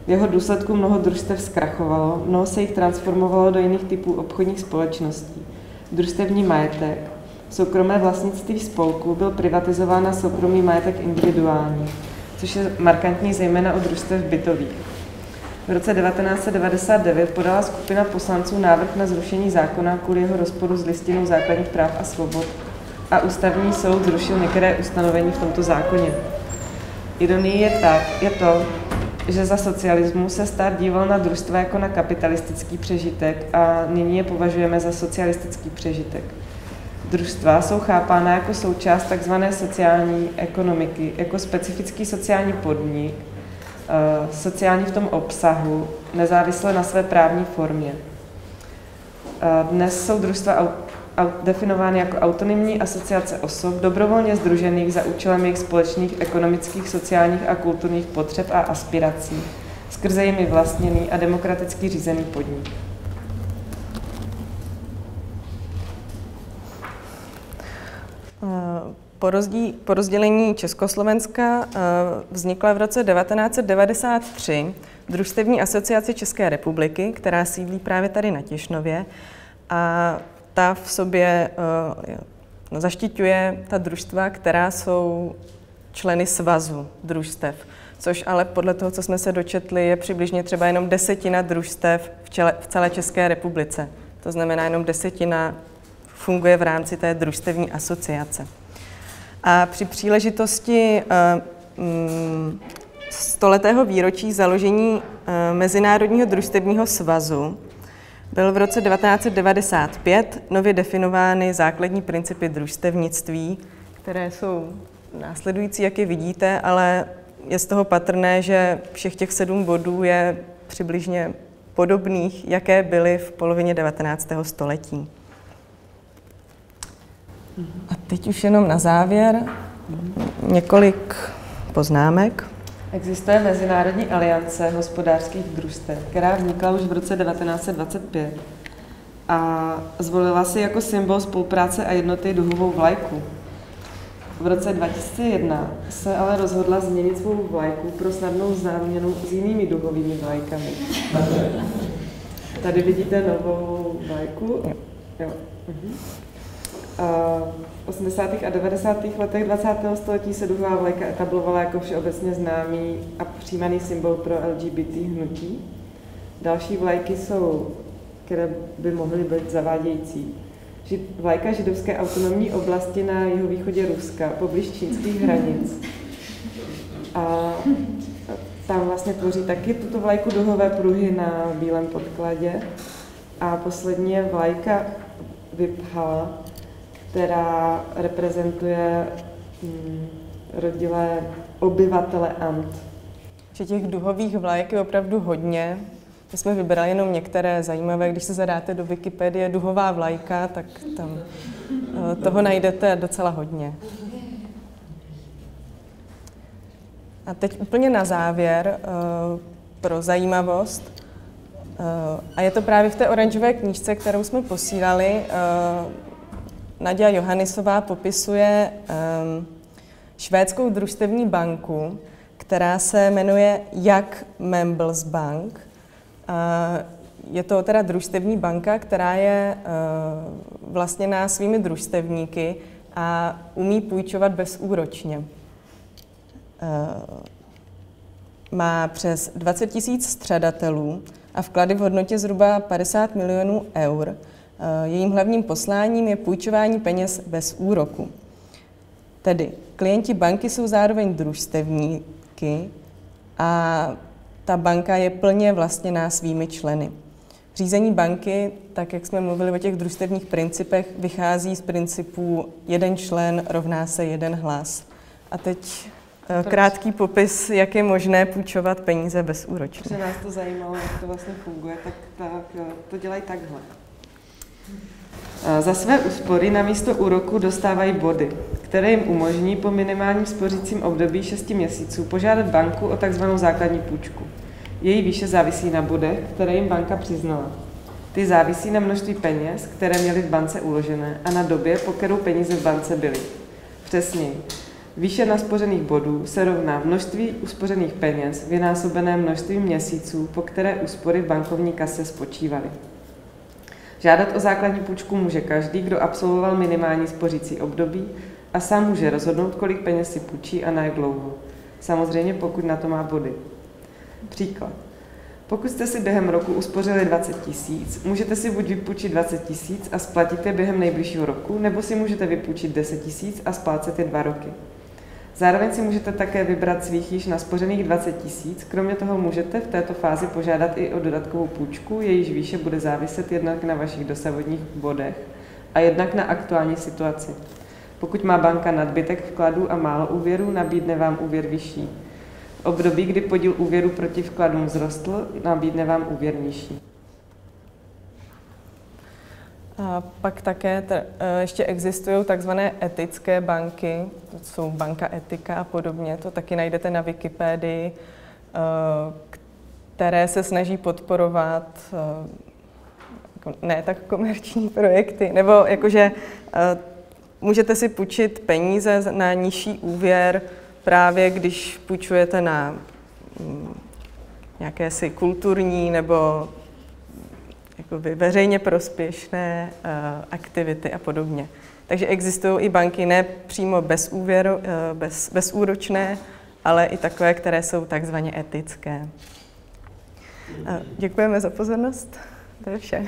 V jeho důsledku mnoho družstev zkrachovalo, mnoho se jich transformovalo do jiných typů obchodních společností. Družstevní majetek, soukromé vlastnictví spolku byl privatizován na soukromý majetek individuální, což je markantní zejména u družstev bytových. V roce 1999 podala skupina poslanců návrh na zrušení zákona kvůli jeho rozporu s listinou základních práv a svobod a ústavní soud zrušil některé ustanovení v tomto zákoně. Ironie je, tak, je to, že za socialismu se stát díval na družstva jako na kapitalistický přežitek a nyní je považujeme za socialistický přežitek. Družstva jsou chápána jako součást tzv. sociální ekonomiky, jako specifický sociální podnik, sociální v tom obsahu, nezávisle na své právní formě. Eh, dnes jsou družstva definovány jako autonomní asociace osob dobrovolně združených za účelem jejich společných ekonomických, sociálních a kulturních potřeb a aspirací, skrze jimi vlastněný a demokraticky řízený podnik. Po, rozdělení Československa eh, vznikla v roce 1993 Družstevní asociace České republiky, která sídlí právě tady na Těšnově. A ta v sobě uh, zaštiťuje ta družstva, která jsou členy svazu družstev, což ale podle toho, co jsme se dočetli, je přibližně třeba jenom desetina družstev v celé České republice. To znamená, jenom desetina funguje v rámci té družstevní asociace. A při příležitosti uh, um, stoletého výročí založení uh, Mezinárodního družstevního svazu byl v roce 1995 nově definovány základní principy družstevnictví, které jsou následující, jak je vidíte, ale je z toho patrné, že všech těch sedm bodů je přibližně podobných, jaké byly v polovině 19. století. A teď už jenom na závěr několik poznámek. Existuje Mezinárodní aliance hospodářských družstev, která vznikla už v roce 1925 a zvolila si jako symbol spolupráce a jednoty duhovou vlajku. V roce 2001 se ale rozhodla změnit svou vlajku pro snadnou záměnu s jinými duhovými vlajkami. Tady vidíte novou vlajku. Jo. Uh-huh. V 80. a 90. letech 20. století se duhová vlajka etablovala jako všeobecně známý a přijímaný symbol pro LGBT hnutí. Další vlajky jsou, které by mohly být zavádějící. Vlajka židovské autonomní oblasti na jeho východě Ruska, poblíž čínských hranic. A tam vlastně tvoří taky tuto vlajku duhové pruhy na bílém podkladě. A poslední je vlajka Viphala, která reprezentuje hm, rodilé obyvatele Ant. Že těch duhových vlajek je opravdu hodně. My jsme vybrali jenom některé zajímavé. Když se zadáte do Wikipedie duhová vlajka, tak tam eh, toho najdete docela hodně. A teď úplně na závěr, eh, pro zajímavost, A je to právě v té oranžové knížce, kterou jsme posílali. Nadia Johannisová popisuje švédskou družstevní banku, která se jmenuje Jak Membles Bank. Je to teda družstevní banka, která je vlastněná svými družstevníky a umí půjčovat bezúročně. Má přes 20 tisíc středatelů a vklady v hodnotě zhruba 50 milionů eur. Jejím hlavním posláním je půjčování peněz bez úroku. Tedy klienti banky jsou zároveň družstevníky a ta banka je plně vlastněná svými členy. Řízení banky, tak jak jsme mluvili o těch družstevních principech, vychází z principů jeden člen rovná se jeden hlas. A teď eh, krátký popis, jak je možné půjčovat peníze bezúročně. Protože nás to zajímalo, jak to vlastně funguje, tak, tak eh, to dělají takhle. Za své úspory na místo úroku dostávají body, které jim umožní po minimálním spořícím období 6 měsíců požádat banku o tzv. základní půjčku. Její výše závisí na bodech, které jim banka přiznala. Ty závisí na množství peněz, které měly v bance uložené a na době, po kterou peníze v bance byly. Přesněji, výše naspořených bodů se rovná množství uspořených peněz vynásobené množství měsíců, po které úspory v bankovní kase spočívaly. Žádat o základní půjčku může každý, kdo absolvoval minimální spořící období a sám může rozhodnout, kolik peněz si půjčí a na jak dlouho. Samozřejmě pokud na to má body. Příklad. Pokud jste si během roku uspořili 20 tisíc, můžete si buď vypůjčit 20 tisíc a splatit je během nejbližšího roku, nebo si můžete vypůjčit 10 tisíc a splácet je dva roky. Zároveň si můžete také vybrat svých již naspořených 20 tisíc, kromě toho můžete v této fázi požádat i o dodatkovou půjčku, jejíž výše bude záviset jednak na vašich dosavadních bodech a jednak na aktuální situaci. Pokud má banka nadbytek vkladů a málo úvěrů, nabídne vám úvěr vyšší. V období, kdy podíl úvěru proti vkladům vzrostl, nabídne vám úvěr nižší. A pak také e, ještě existují takzvané etické banky, to jsou banka etika a podobně, to taky najdete na Wikipedii, e, které se snaží podporovat e, jako ne tak komerční projekty, nebo jakože můžete si půjčit peníze na nižší úvěr právě když půjčujete na mm, nějaké si kulturní nebo jakoby veřejně prospěšné uh, aktivity a podobně. Takže existují i banky ne přímo bez úvěru, uh, bez, bezúročné, ale i takové, které jsou takzvaně etické. Uh, děkujeme za pozornost. To je vše.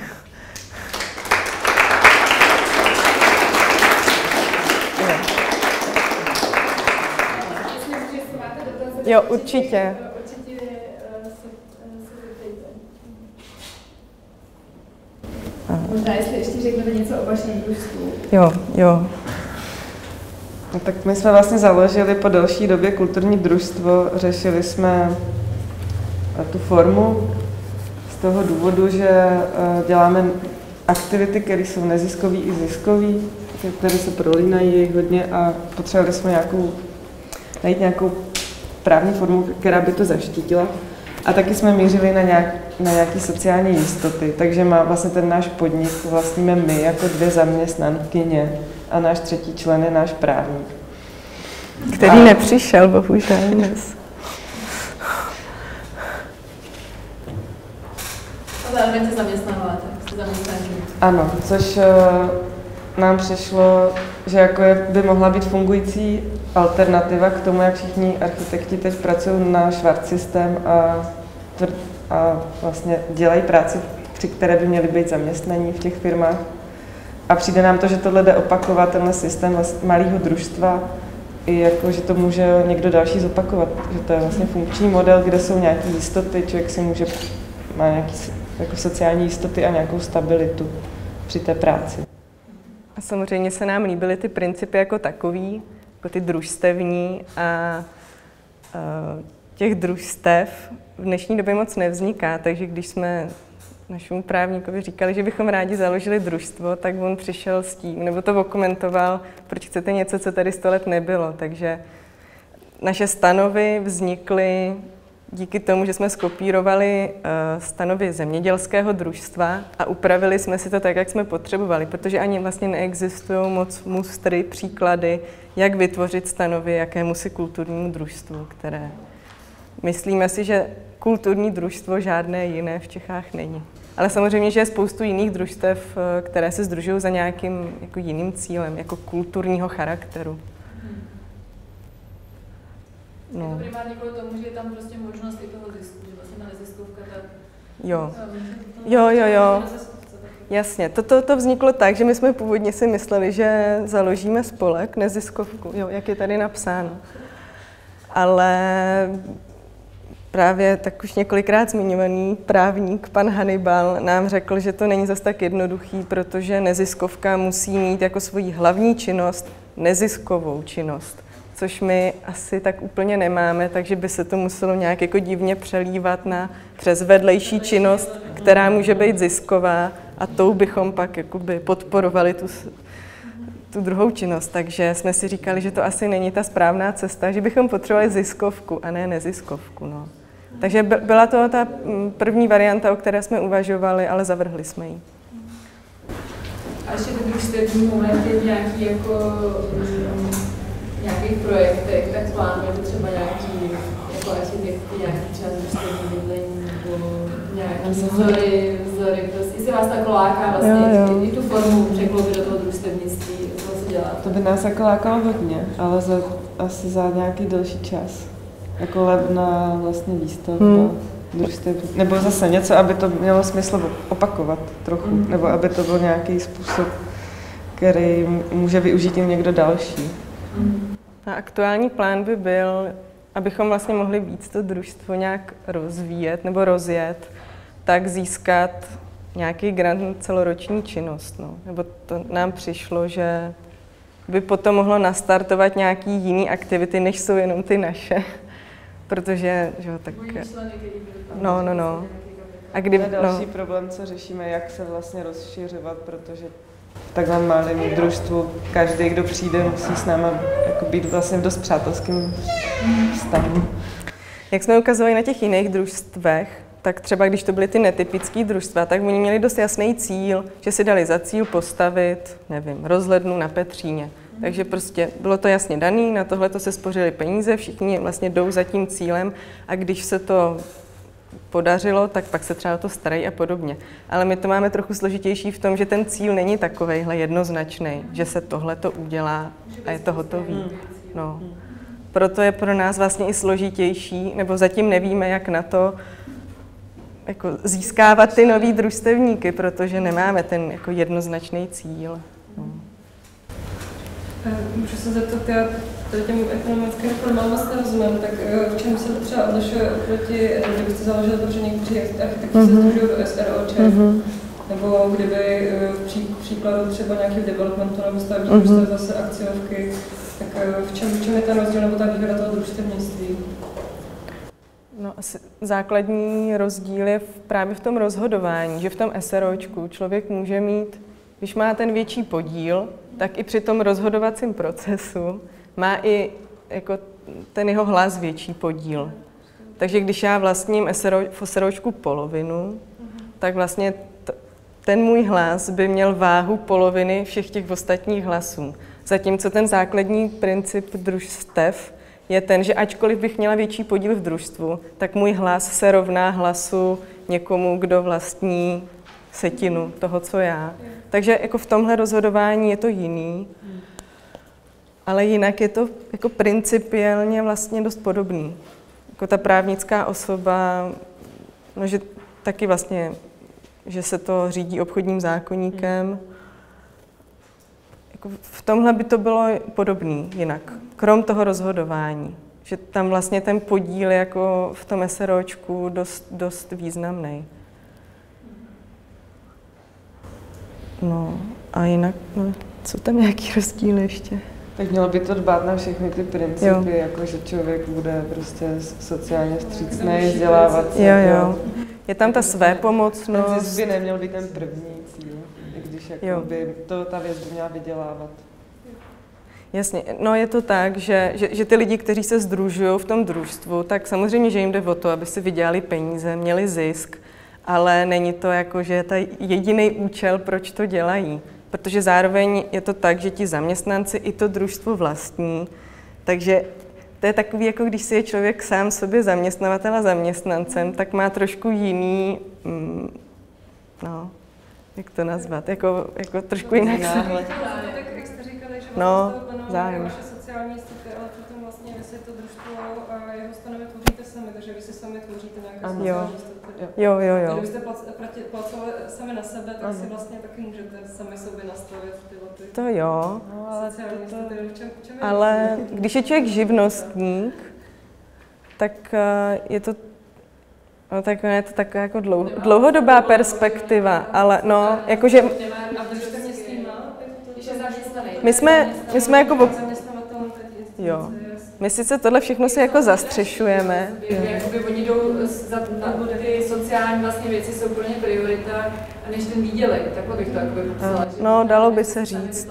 Jo, určitě. Možná, jestli ještě řeknete něco o vašem družstvu. Jo, jo. No, tak my jsme vlastně založili po delší době kulturní družstvo, řešili jsme eh, tu formu z toho důvodu, že eh, děláme aktivity, které jsou neziskové i ziskové, které se prolínají hodně a potřebovali jsme nějakou, najít nějakou právní formu, která by to zaštítila. A taky jsme mířili na, nějak, na nějaké sociální jistoty, takže má vlastně ten náš podnik vlastníme my jako dvě zaměstnankyně a náš třetí člen je náš právník. Který a... nepřišel, bohužel dnes. zároveň se zaměstnáváte, Ano, což uh, nám přišlo, že jako je, by mohla být fungující alternativa k tomu, jak všichni architekti teď pracují na švart systém a, a vlastně dělají práci, při které by měli být zaměstnaní v těch firmách. A přijde nám to, že tohle jde opakovat, tenhle systém malého družstva, i jako, že to může někdo další zopakovat, že to je vlastně funkční model, kde jsou nějaké jistoty, člověk si může, má nějaké jako sociální jistoty a nějakou stabilitu při té práci. A samozřejmě se nám líbily ty principy jako takový, jako ty družstevní a, a těch družstev v dnešní době moc nevzniká, takže když jsme našemu právníkovi říkali, že bychom rádi založili družstvo, tak on přišel s tím, nebo to okomentoval, proč chcete něco, co tady sto let nebylo. Takže naše stanovy vznikly díky tomu, že jsme skopírovali uh, stanovy zemědělského družstva a upravili jsme si to tak, jak jsme potřebovali, protože ani vlastně neexistují moc mustry, příklady, jak vytvořit stanovy jakému si kulturnímu družstvu, které myslíme si, že kulturní družstvo žádné jiné v Čechách není. Ale samozřejmě, že je spoustu jiných družstev, eh, které se združují za nějakým jako jiným cílem, jako kulturního charakteru. No. Je to primárně kvůli tomu, že je tam prostě možnost i toho zisku, že vlastně ta neziskovka ta... Jo. Jo, jo, jo. Jasně, to, to, to vzniklo tak, že my jsme původně si mysleli, že založíme spolek, neziskovku, jo, jak je tady napsáno. Ale právě tak už několikrát zmiňovaný právník, pan Hannibal, nám řekl, že to není zas tak jednoduchý, protože neziskovka musí mít jako svoji hlavní činnost neziskovou činnost, což my asi tak úplně nemáme, takže by se to muselo nějak jako divně přelívat na přes vedlejší činnost, která může být zisková a tou bychom pak jakoby podporovali tu, tu druhou činnost. Takže jsme si říkali, že to asi není ta správná cesta, že bychom potřebovali ziskovku a ne neziskovku. No. Takže byla to ta mm, první varianta, o které jsme uvažovali, ale zavrhli jsme ji. A ještě ten družstevní moment je nějaký jako um, nějakých projektech, tak plánujete třeba nějaký jako architekty, nějaký třeba družstevní bydlení nebo nějaké vzory, vzory, prostě, jestli vás tak láká vlastně jo, jo. I, i, tu formu překloubit do toho družstevnictví, co se dělá. To by nás jako lákalo hodně, ale za, asi za nějaký delší čas. Jako levná vlastně výstavba. Hmm. Družstev, nebo zase něco, aby to mělo smysl opakovat trochu, hmm. nebo aby to byl nějaký způsob, který může využít i někdo další. Hmm. A aktuální plán by byl, abychom vlastně mohli víc to družstvo nějak rozvíjet nebo rozjet, tak získat nějaký grant celoroční činnost. No. Nebo to nám přišlo, že by potom mohlo nastartovat nějaký jiný aktivity, než jsou jenom ty naše. Protože, že jo, tak... No, no, no. A kdy, je další no. problém, co řešíme, jak se vlastně rozšiřovat, protože takhle malým družstvu každý, kdo přijde, musí s námi jako být vlastně v dost přátelským vztahu. Jak jsme ukazovali na těch jiných družstvech, tak třeba když to byly ty netypické družstva, tak oni měli dost jasný cíl, že si dali za cíl postavit, nevím, rozhlednu na Petříně. Takže prostě bylo to jasně daný, na tohle to se spořili peníze, všichni vlastně jdou za tím cílem a když se to podařilo, tak pak se třeba o to starají a podobně. Ale my to máme trochu složitější v tom, že ten cíl není takovejhle jednoznačný, že se tohle to udělá a je to hotový. No. Proto je pro nás vlastně i složitější, nebo zatím nevíme, jak na to jako získávat ty nový družstevníky, protože nemáme ten jako jednoznačný cíl. No. Můžu se zeptat, já tady těm ekonomickým reformám moc nerozumím, tak eh, v čem se to třeba odlišuje oproti, kdybyste založili to, že někteří architekti mm-hmm. se združují do SROČ, mm-hmm. nebo kdyby eh, v pří, příkladu třeba nějaký developmentu nebo stavební mm-hmm. zase akciovky, tak eh, v čem, v čem je ten rozdíl nebo ta výhoda toho družstevnictví? No, asi základní rozdíl je v, právě v tom rozhodování, že v tom SROčku člověk může mít, když má ten větší podíl, tak i při tom rozhodovacím procesu má i jako ten jeho hlas větší podíl. Takže když já vlastním SRO, polovinu, tak vlastně t- ten můj hlas by měl váhu poloviny všech těch ostatních hlasů. Zatímco ten základní princip družstev je ten, že ačkoliv bych měla větší podíl v družstvu, tak můj hlas se rovná hlasu někomu, kdo vlastní setinu toho, co já. Takže jako v tomhle rozhodování je to jiný, ale jinak je to jako principiálně vlastně dost podobný. Jako ta právnická osoba, no, že taky vlastně, že se to řídí obchodním zákonníkem. Jako v tomhle by to bylo podobný jinak, krom toho rozhodování. Že tam vlastně ten podíl jako v tom SROčku dost, dost významný. No a jinak, no, jsou tam nějaký rozdíly ještě? Tak mělo by to dbát na všechny ty principy, jo. jako že člověk bude prostě sociálně vstřícný, vzdělávat se. Jo, jo. Je tam ta své pomocnost. By neměl být ten první cíl, i když jako by to ta věc by měla vydělávat. Jasně, no je to tak, že, že, že ty lidi, kteří se združují v tom družstvu, tak samozřejmě, že jim jde o to, aby si vydělali peníze, měli zisk, ale není to jako, že je to jediný účel, proč to dělají. Protože zároveň je to tak, že ti zaměstnanci i to družstvo vlastní, takže to je takový, jako když si je člověk sám sobě zaměstnavatel a zaměstnancem, tak má trošku jiný, mm, no, jak to nazvat, jako, jako trošku jinak. Tak jak jste říkali, že No, no, zájem. vaše sociální jistoty, ale přitom vlastně vy si to družstvo a jeho stanovy tvoříte sami, takže vy si sami tvoříte nějaké Ano. Jo. jistoty. Jo, jo, jo. Kdybyste prati- pracovali sami na sebe, tak si vlastně taky můžete sami sobě nastavit tyhle ty To jo, No, ale sociální to, jistoty. V čem, v čem je ale rozdíl? když je člověk živnostník, tak eh, je to No tak je to taková jako dlouho, dlouhodobá perspektiva, ale no, jakože je my jsme, my jsme jako, Jo. My sice tohle všechno si jako zastřešujeme, Jakoby, oni jdou za ty sociální vlastně věci jsou pro ně priorita, než ten výdělek, takhle bych to jakoby popsala. že no, dalo by se říct.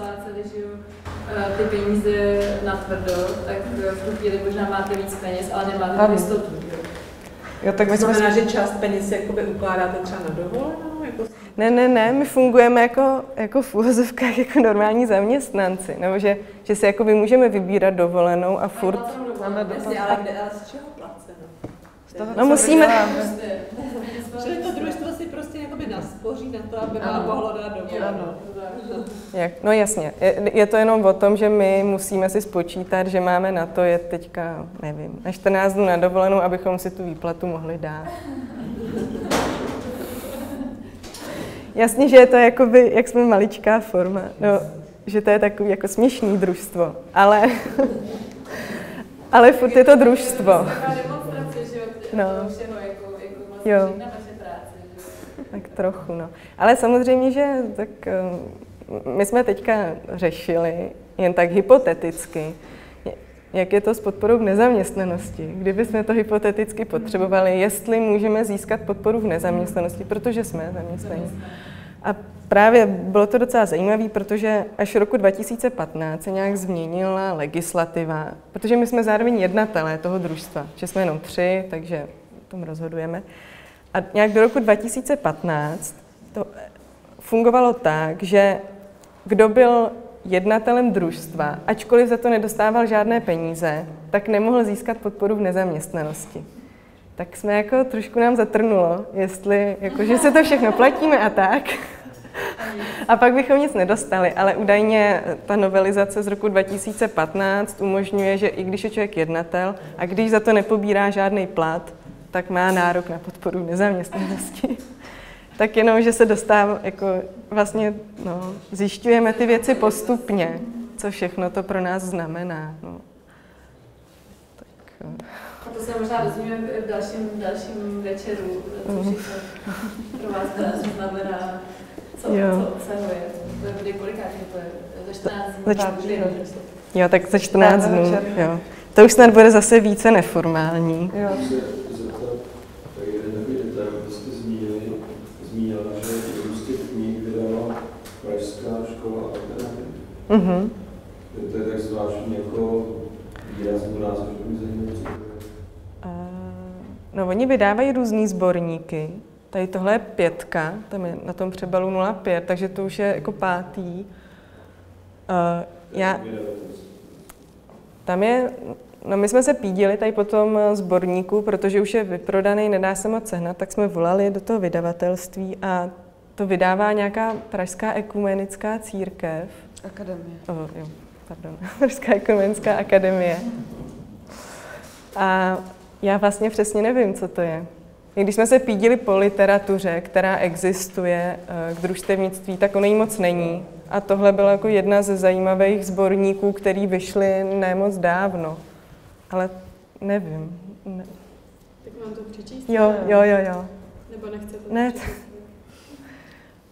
eh, ty peníze na tvrdo, tak eh, v tu chvíli možná máte víc peněz, ale nemáte Ano. jistotu. jo. tak my To jsme znamená, že část peněz jakoby ukládáte třeba na dovolenou? Ne, ne, ne, my fungujeme jako, jako v úvozovkách jako normální zaměstnanci, nebo že, že si jako můžeme vybírat dovolenou a furt, Máme do Jasně, ale kde, a z čeho placeno? z toho, No, musíme-. Čili to družstvo si prostě jakoby naspoří na to, aby vám mohlo dát dovolenou. Jak, no jasně, je, je to jenom o tom, že my musíme si spočítat, že máme na to jet teďka, nevím, na 14 dnů na dovolenou, abychom si tu výplatu mohli dát. Jasně, že je to jakoby, jak jsme maličká forma, no, že to je takový jako směšný družstvo, ale, ale furt je to družstvo. No. jo. Tak trochu, no. Ale samozřejmě, že tak eh, my jsme teďka řešili, jen tak hypoteticky, jak je to s podporou v nezaměstnanosti. Kdyby jsme to hypoteticky potřebovali, jestli můžeme získat podporu v nezaměstnanosti, protože jsme zaměstnaní. A právě bylo to docela zajímavé, protože až roku 2015 se nějak změnila legislativa, protože my jsme zároveň jednatelé toho družstva, že jsme jenom tři, takže o tom rozhodujeme. A nějak do roku 2015 to fungovalo tak, že kdo byl jednatelem družstva, ačkoliv za to nedostával žádné peníze, tak nemohl získat podporu v nezaměstnanosti. Tak jsme jako trošku nám zatrnulo, jestli jako, že se to všechno platíme a tak. A pak bychom nic nedostali, ale údajně ta novelizace z roku 2015 umožňuje, že i když je člověk jednatel a když za to nepobírá žádný plat, tak má nárok na podporu v nezaměstnanosti. Tak jenom, že se dostává, jako vlastně, no, zjišťujeme ty věci postupně, co všechno to pro nás znamená. No. Tak, A to se možná dozvíme v dalším, dalším večeru, Mhm. což je pro vás teda znamená, co, Jo. co obsahuje. To je že to je ze 14 dní. Za den. jo, tak za 14 Pátého dnů, jo. To už snad bude zase více neformální. Jo. se zeptat, tak jeden takový detail, vy jste zmínili, zmínila, že prostě knih vydala Pražská škola Mhm. To je tak zvláštní jako výrazný je. A, No, oni vydávají různý sborníky. Tady tohle je pětka, tam je na tom přebalu 0,5, takže to už je jako pátý. Uh, já, tam je, no my jsme se pídili tady po tom sborníku, protože už je vyprodaný, nedá se moc sehnat, tak jsme volali do toho vydavatelství a to vydává nějaká pražská ekumenická církev. Akademie. Oh, jo, pardon, Pražská ekumenická akademie. A já vlastně přesně nevím, co to je. I Když jsme se pídili po literatuře, která existuje eh, k družstevnictví, tak ono jí moc není. A tohle byla jako jedna ze zajímavých sborníků, který vyšly ne moc dávno. Ale nevím. Ne. Tak mám to přečíst? Jo, jo, jo, jo. Nebo nechcete? Ne. přečíst?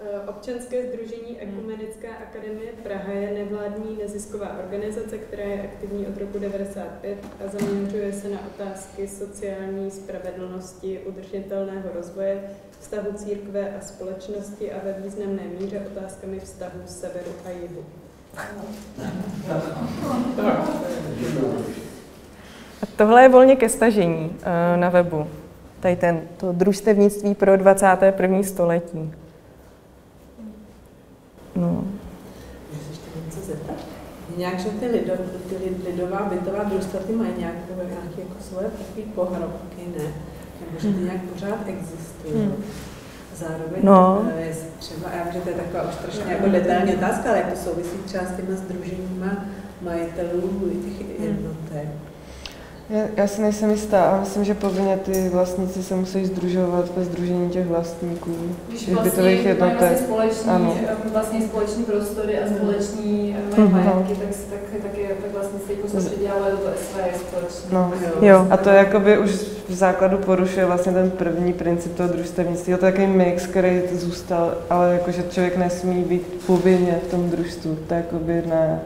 Eh, Občanské združení Ekumenická akademie Praha je nevládní nezisková organizace, která je aktivní od roku 1995 a zaměřuje se na otázky sociální spravedlnosti, udržitelného rozvoje, vztahu církve a společnosti a ve významné míře otázkami vztahu severu a jihu. A tohle je volně ke stažení uh, na webu. Tady ten, to družstevnictví pro 21. století. No. Nějak, že ty, lido, ty lid- lidová bytová družstva, ty mají nějakou, nějaké jako svoje takové pohrobky, ne? Nebo že ty nějak pořád existují. Hmm. Zároveň, No. eh, třeba, já vím, že to je taková už trošku jako detailní otázka, ale jak to souvisí třeba s těma združeníma majitelů těch jednotek. Já, já si nejsem jistá, ale myslím, že povinně ty vlastníci se musí združovat ve združení těch vlastníků, Když těch vlastně bytových mají jednotek. vlastně společný, Ano. eh, vlastně společný prostory a společný eh, Mhm. majetky, tak, tak, tak, je, tak vlastně se jako soustředí, ale do SV je společný. No. Jo. A to jakoby už v základu porušuje vlastně ten první princip toho družstevnictví. Je to takový mix, který zůstal, ale jakože člověk nesmí být povinně v tom družstvu. To jakoby ne,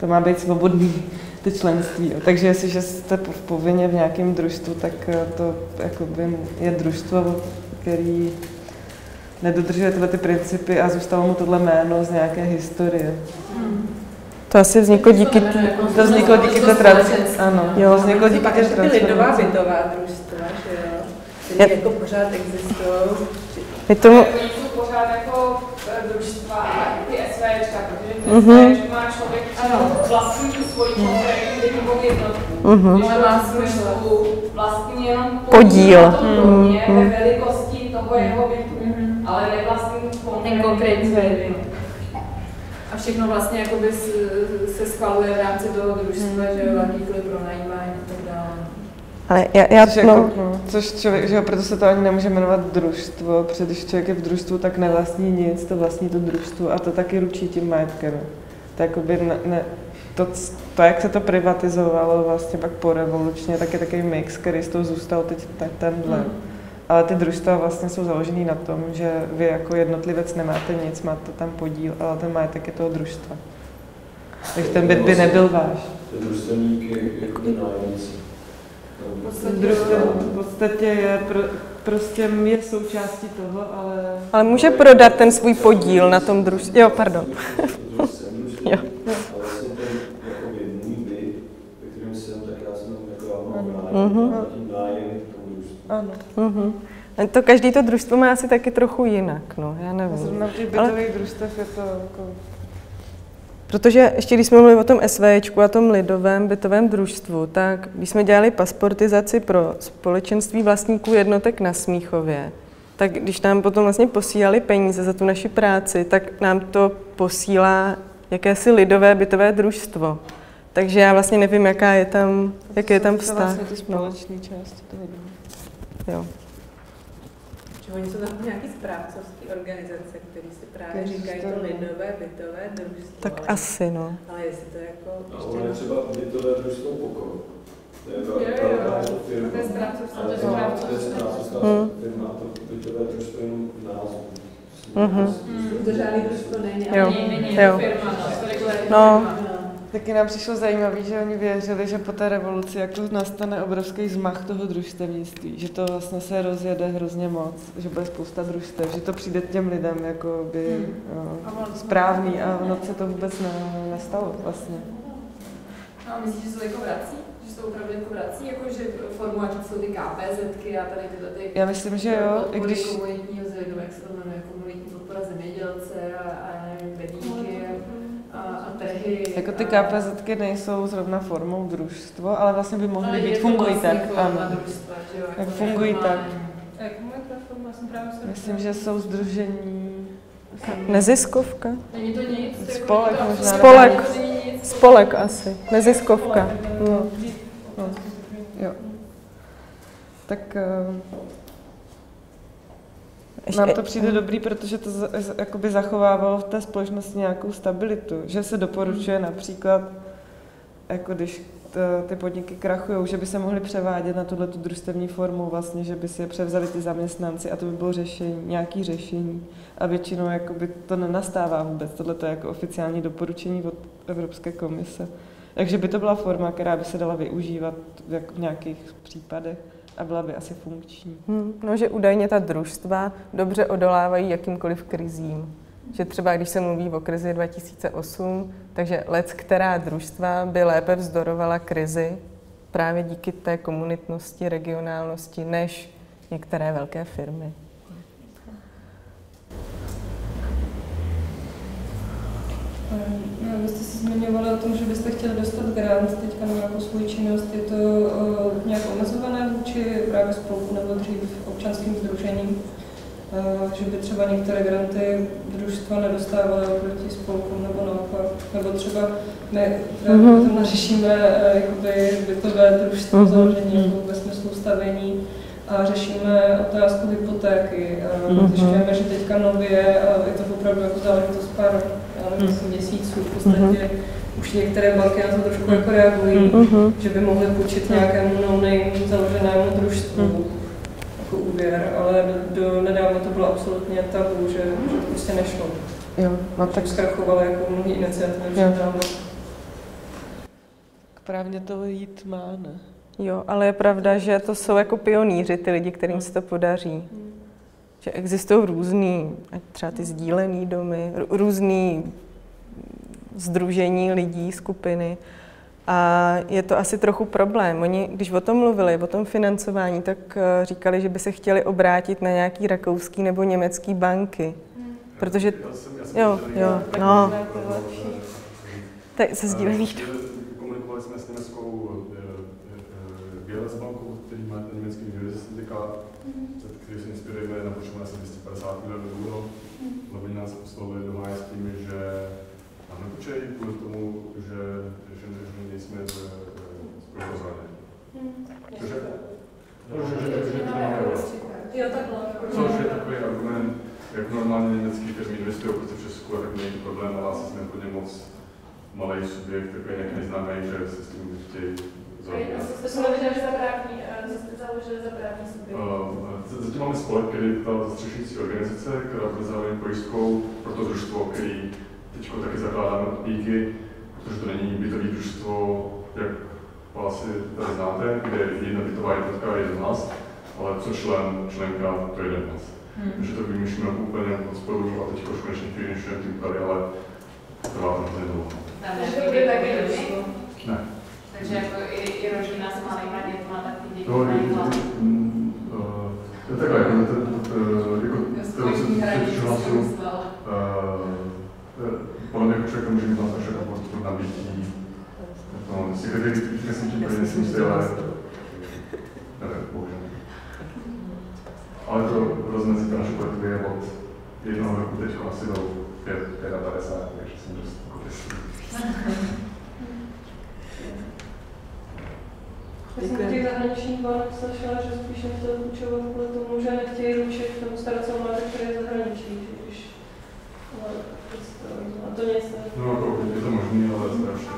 to má být svobodný, to členství. jo. Takže jestliže jste po- povinně v nějakém družstvu, tak eh, to jakoby je družstvo, který nedodržuje tyhle ty principy a zůstalo mu tohle jméno z nějaké historie. To asi vzniklo díky té... To vzniklo díky té transformaci. Ano, Jo. to vzniklo díky té ty lidová transformaci. bytová družstva, že jo? Které jako pořád existují. Je tomu... Jako eh, družstva, ty SVčka, protože ty Mhm. SVčka má člověk vlastní tu svoji konkrétní bytovou jednotku. Mhm. Když má smyslu vlastní jenom Podíl. na tom domě Mhm. ve velikosti toho jeho bytu, ale nevlastní konkrétní byt. A všechno vlastně jakoby se schvaluje v rámci toho družstva, že jo, jakýkoliv pronajímání. Ale já, já Což, no, jako, no, což člověk, že jo, proto se to ani nemůže jmenovat družstvo, protože když člověk je v družstvu, tak nevlastní nic, to vlastní to družstvo a to taky ručí tím majetkem. To, jakoby ne, ne, to, to, jak se to privatizovalo vlastně pak po revolučně, tak je takový mix, který z toho zůstal teď tak tenhle. Hmm. Ale ty družstva vlastně jsou založený na tom, že vy jako jednotlivec nemáte nic, máte tam podíl, ale ten majetek je toho družstva. Takže ten byt by nebyl váš. Ten družstevník je jako nájemce. V podstatě- v podstatě je, pro, prostě je součástí toho, ale ale může prodat ten svůj podíl na tom družství. Jo, pardon. Jo. Družstvu. ano. Mhm. A To každý to družstvo má asi taky trochu jinak, no, já A nevím. Zrovna v těch Ale- bytových družstev je to jako... Protože ještě když jsme mluvili o tom SVčku a tom lidovém bytovém družstvu, tak když jsme dělali pasportizaci pro společenství vlastníků jednotek na Smíchově, tak když nám potom vlastně posílali peníze za tu naši práci, tak nám to posílá jakési lidové bytové družstvo. Takže já vlastně nevím, jaká je tam, jaký je tam To vztah. vlastně ty No, společné části toho domu. jo. Že oni jsou tam nějaký správcovské organizace, které si právě Který říkají to lidové, bytové družstvo. Tak ale, asi, no. Ale jestli to jako... A ještě- ono je třeba bytové družstvo pokoj. To je. To je správcovská- Ale to je to má- správcovská. To je správcovská Hmm. firma, to bytové družstvo je jenom název. Mhm. To žádný družstvo není. Ale- Není, firma, no, Taky nám přišlo zajímavé, že oni věřili, že po té revoluci jako nastane obrovský zmach toho družstevnictví, že to vlastně se rozjede hrozně moc, že bude spousta družstev, že to přijde těm lidem jako by no, správný a ono se to vůbec ne, nestalo vlastně. No, a myslíš, že se to jako vrací? Že se to opravdu jako vrací? Jako, že formu, ať jsou ty KPZky a tady tyhle ty Já myslím, že jo, i když komunitního zvědu, jak se to jmenuje, komunitní podpora zemědělce a, a já nevím, trhy. jako ty a- KPZky nejsou zrovna formou družstvo, ale vlastně by No, mohly je být, fungují vlastně tak, ano. družstva, jo, Tak jako fungují neformální. A jak Myslím, že jsou združení, Neziskovka? Není to nic. jako Spolek to možná. Spolek. Spolek asi. Neziskovka. No. jo. Tak eh, Ještě, Nám to přijde dobrý, protože to jakoby zachovávalo v té společnosti nějakou stabilitu. Že se doporučuje například, jako když t- ty podniky krachují, že by se mohly převádět na tuhle tu družstevní formu, vlastně, že by si je převzali ty zaměstnanci a to by bylo řešení, nějaký řešení. A většinou jakoby to nenastává vůbec. Tohle to je jako oficiální doporučení od Evropské komise. Takže by to byla forma, která by se dala využívat v nějakých případech a byla by asi funkční. Hm, no, že údajně ta družstva dobře odolávají jakýmkoliv krizím. Že třeba když se mluví o krizi 2008, takže let, která družstva by lépe vzdorovala krizi právě díky té komunitnosti, regionálnosti, než některé velké firmy. Vy jste se zmiňovali o tom, že byste chtěli dostat grant teďka na nějakou svou činnost. Je to uh, nějak omezované vůči právě spolku nebo dřív občanským združením? Uh, že by třeba některé granty družstva nedostávaly proti spolkům nebo naopak? Nebo třeba my mm-hmm. řešíme uh, jakoby bytové družstvo mm-hmm. založení jako ve smyslu stavění a řešíme otázku hypotéky. Mm-hmm. Zjišťujeme, že teďka nově, je to opravdu jako záležitost pár mm. měsíců v podstatě, mm-hmm. už některé banky na to trošku mm. jako reagují, mm-hmm. že by mohly půjčit nějakému no-name založenému družstvu mm. jako úvěr, ale do, do nedávno to bylo absolutně tabu, že, že to prostě nešlo. Jo, no tak... Zkrachovaly jako mnohé iniciativy Právně to jít má, ne? Jo, ale je pravda, že to jsou jako pionýři, ty lidi, kterým se to podaří. Že existují různý, třeba ty sdílené domy, různý združení lidí, skupiny. A je to asi trochu problém. Oni, když o tom mluvili, o tom financování, tak eh, říkali, že by se chtěli obrátit na nějaký rakouský nebo německý banky. Protože... Jo, jo, no. Tak se sdílených domů. Který má ten německý syndikát, který se inspirujeme na počtu asi 250 milionů euro, lebo oni nás oslovili do máje s tím, že nám nepůjčejí kvůli tomu, že, že, že nejsme zprostředkovaní. Což je, Což je takový argument, jak normálně německý firmy investují prostě v Česku, tak není problém, ale asi jsme úplně moc malý subjekt, takový nějaký neznámý, že se s tím chtějí to jsme založili za právní, založili za právní subjekt. Zatím máme spolek, který je ta zastřešující organizace, která bude zároveň pojistkou pro to družstvo, který teď taky zakládáme díky, protože to není bytový družstvo, jak asi tady znáte, kde je jedna bytová jednotka je jeden hlas, ale co člen, členka, to je jeden hlas. Hmm. Takže to vymýšlíme úplně od spodu a teď už konečně finišujeme tím tady, ale trvá to hrozně dlouho. Tam nebude taky Ne. Takže jako i, i rodina s malými dětmi, tak ty děti no, mají hlas. To je takhle, jako, to, to, jako, to týče hlasu, podle mě jako člověk může mít hlas až jako prostě nabití. No, si každý myslím, že to myslím si, ale nevím, bohužel. Ale to rozmezí to naše kolektivy je od jednoho roku teď asi do 5, 55, takže jsem dost jako Děkuji. Já jsem zahraničních bank slyšela, že spíš to půjčovat kvůli tomu, že nechtějí ručit tomu starat se o mladé, které je zahraničí, když no, prostě, a to nic ne. No, je to možný, ale strašně.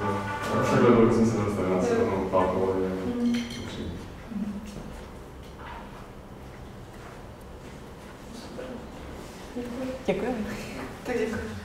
A však do jsem se dostal na se tomu pátou. Mhm. Děkuji. Tak děkuji.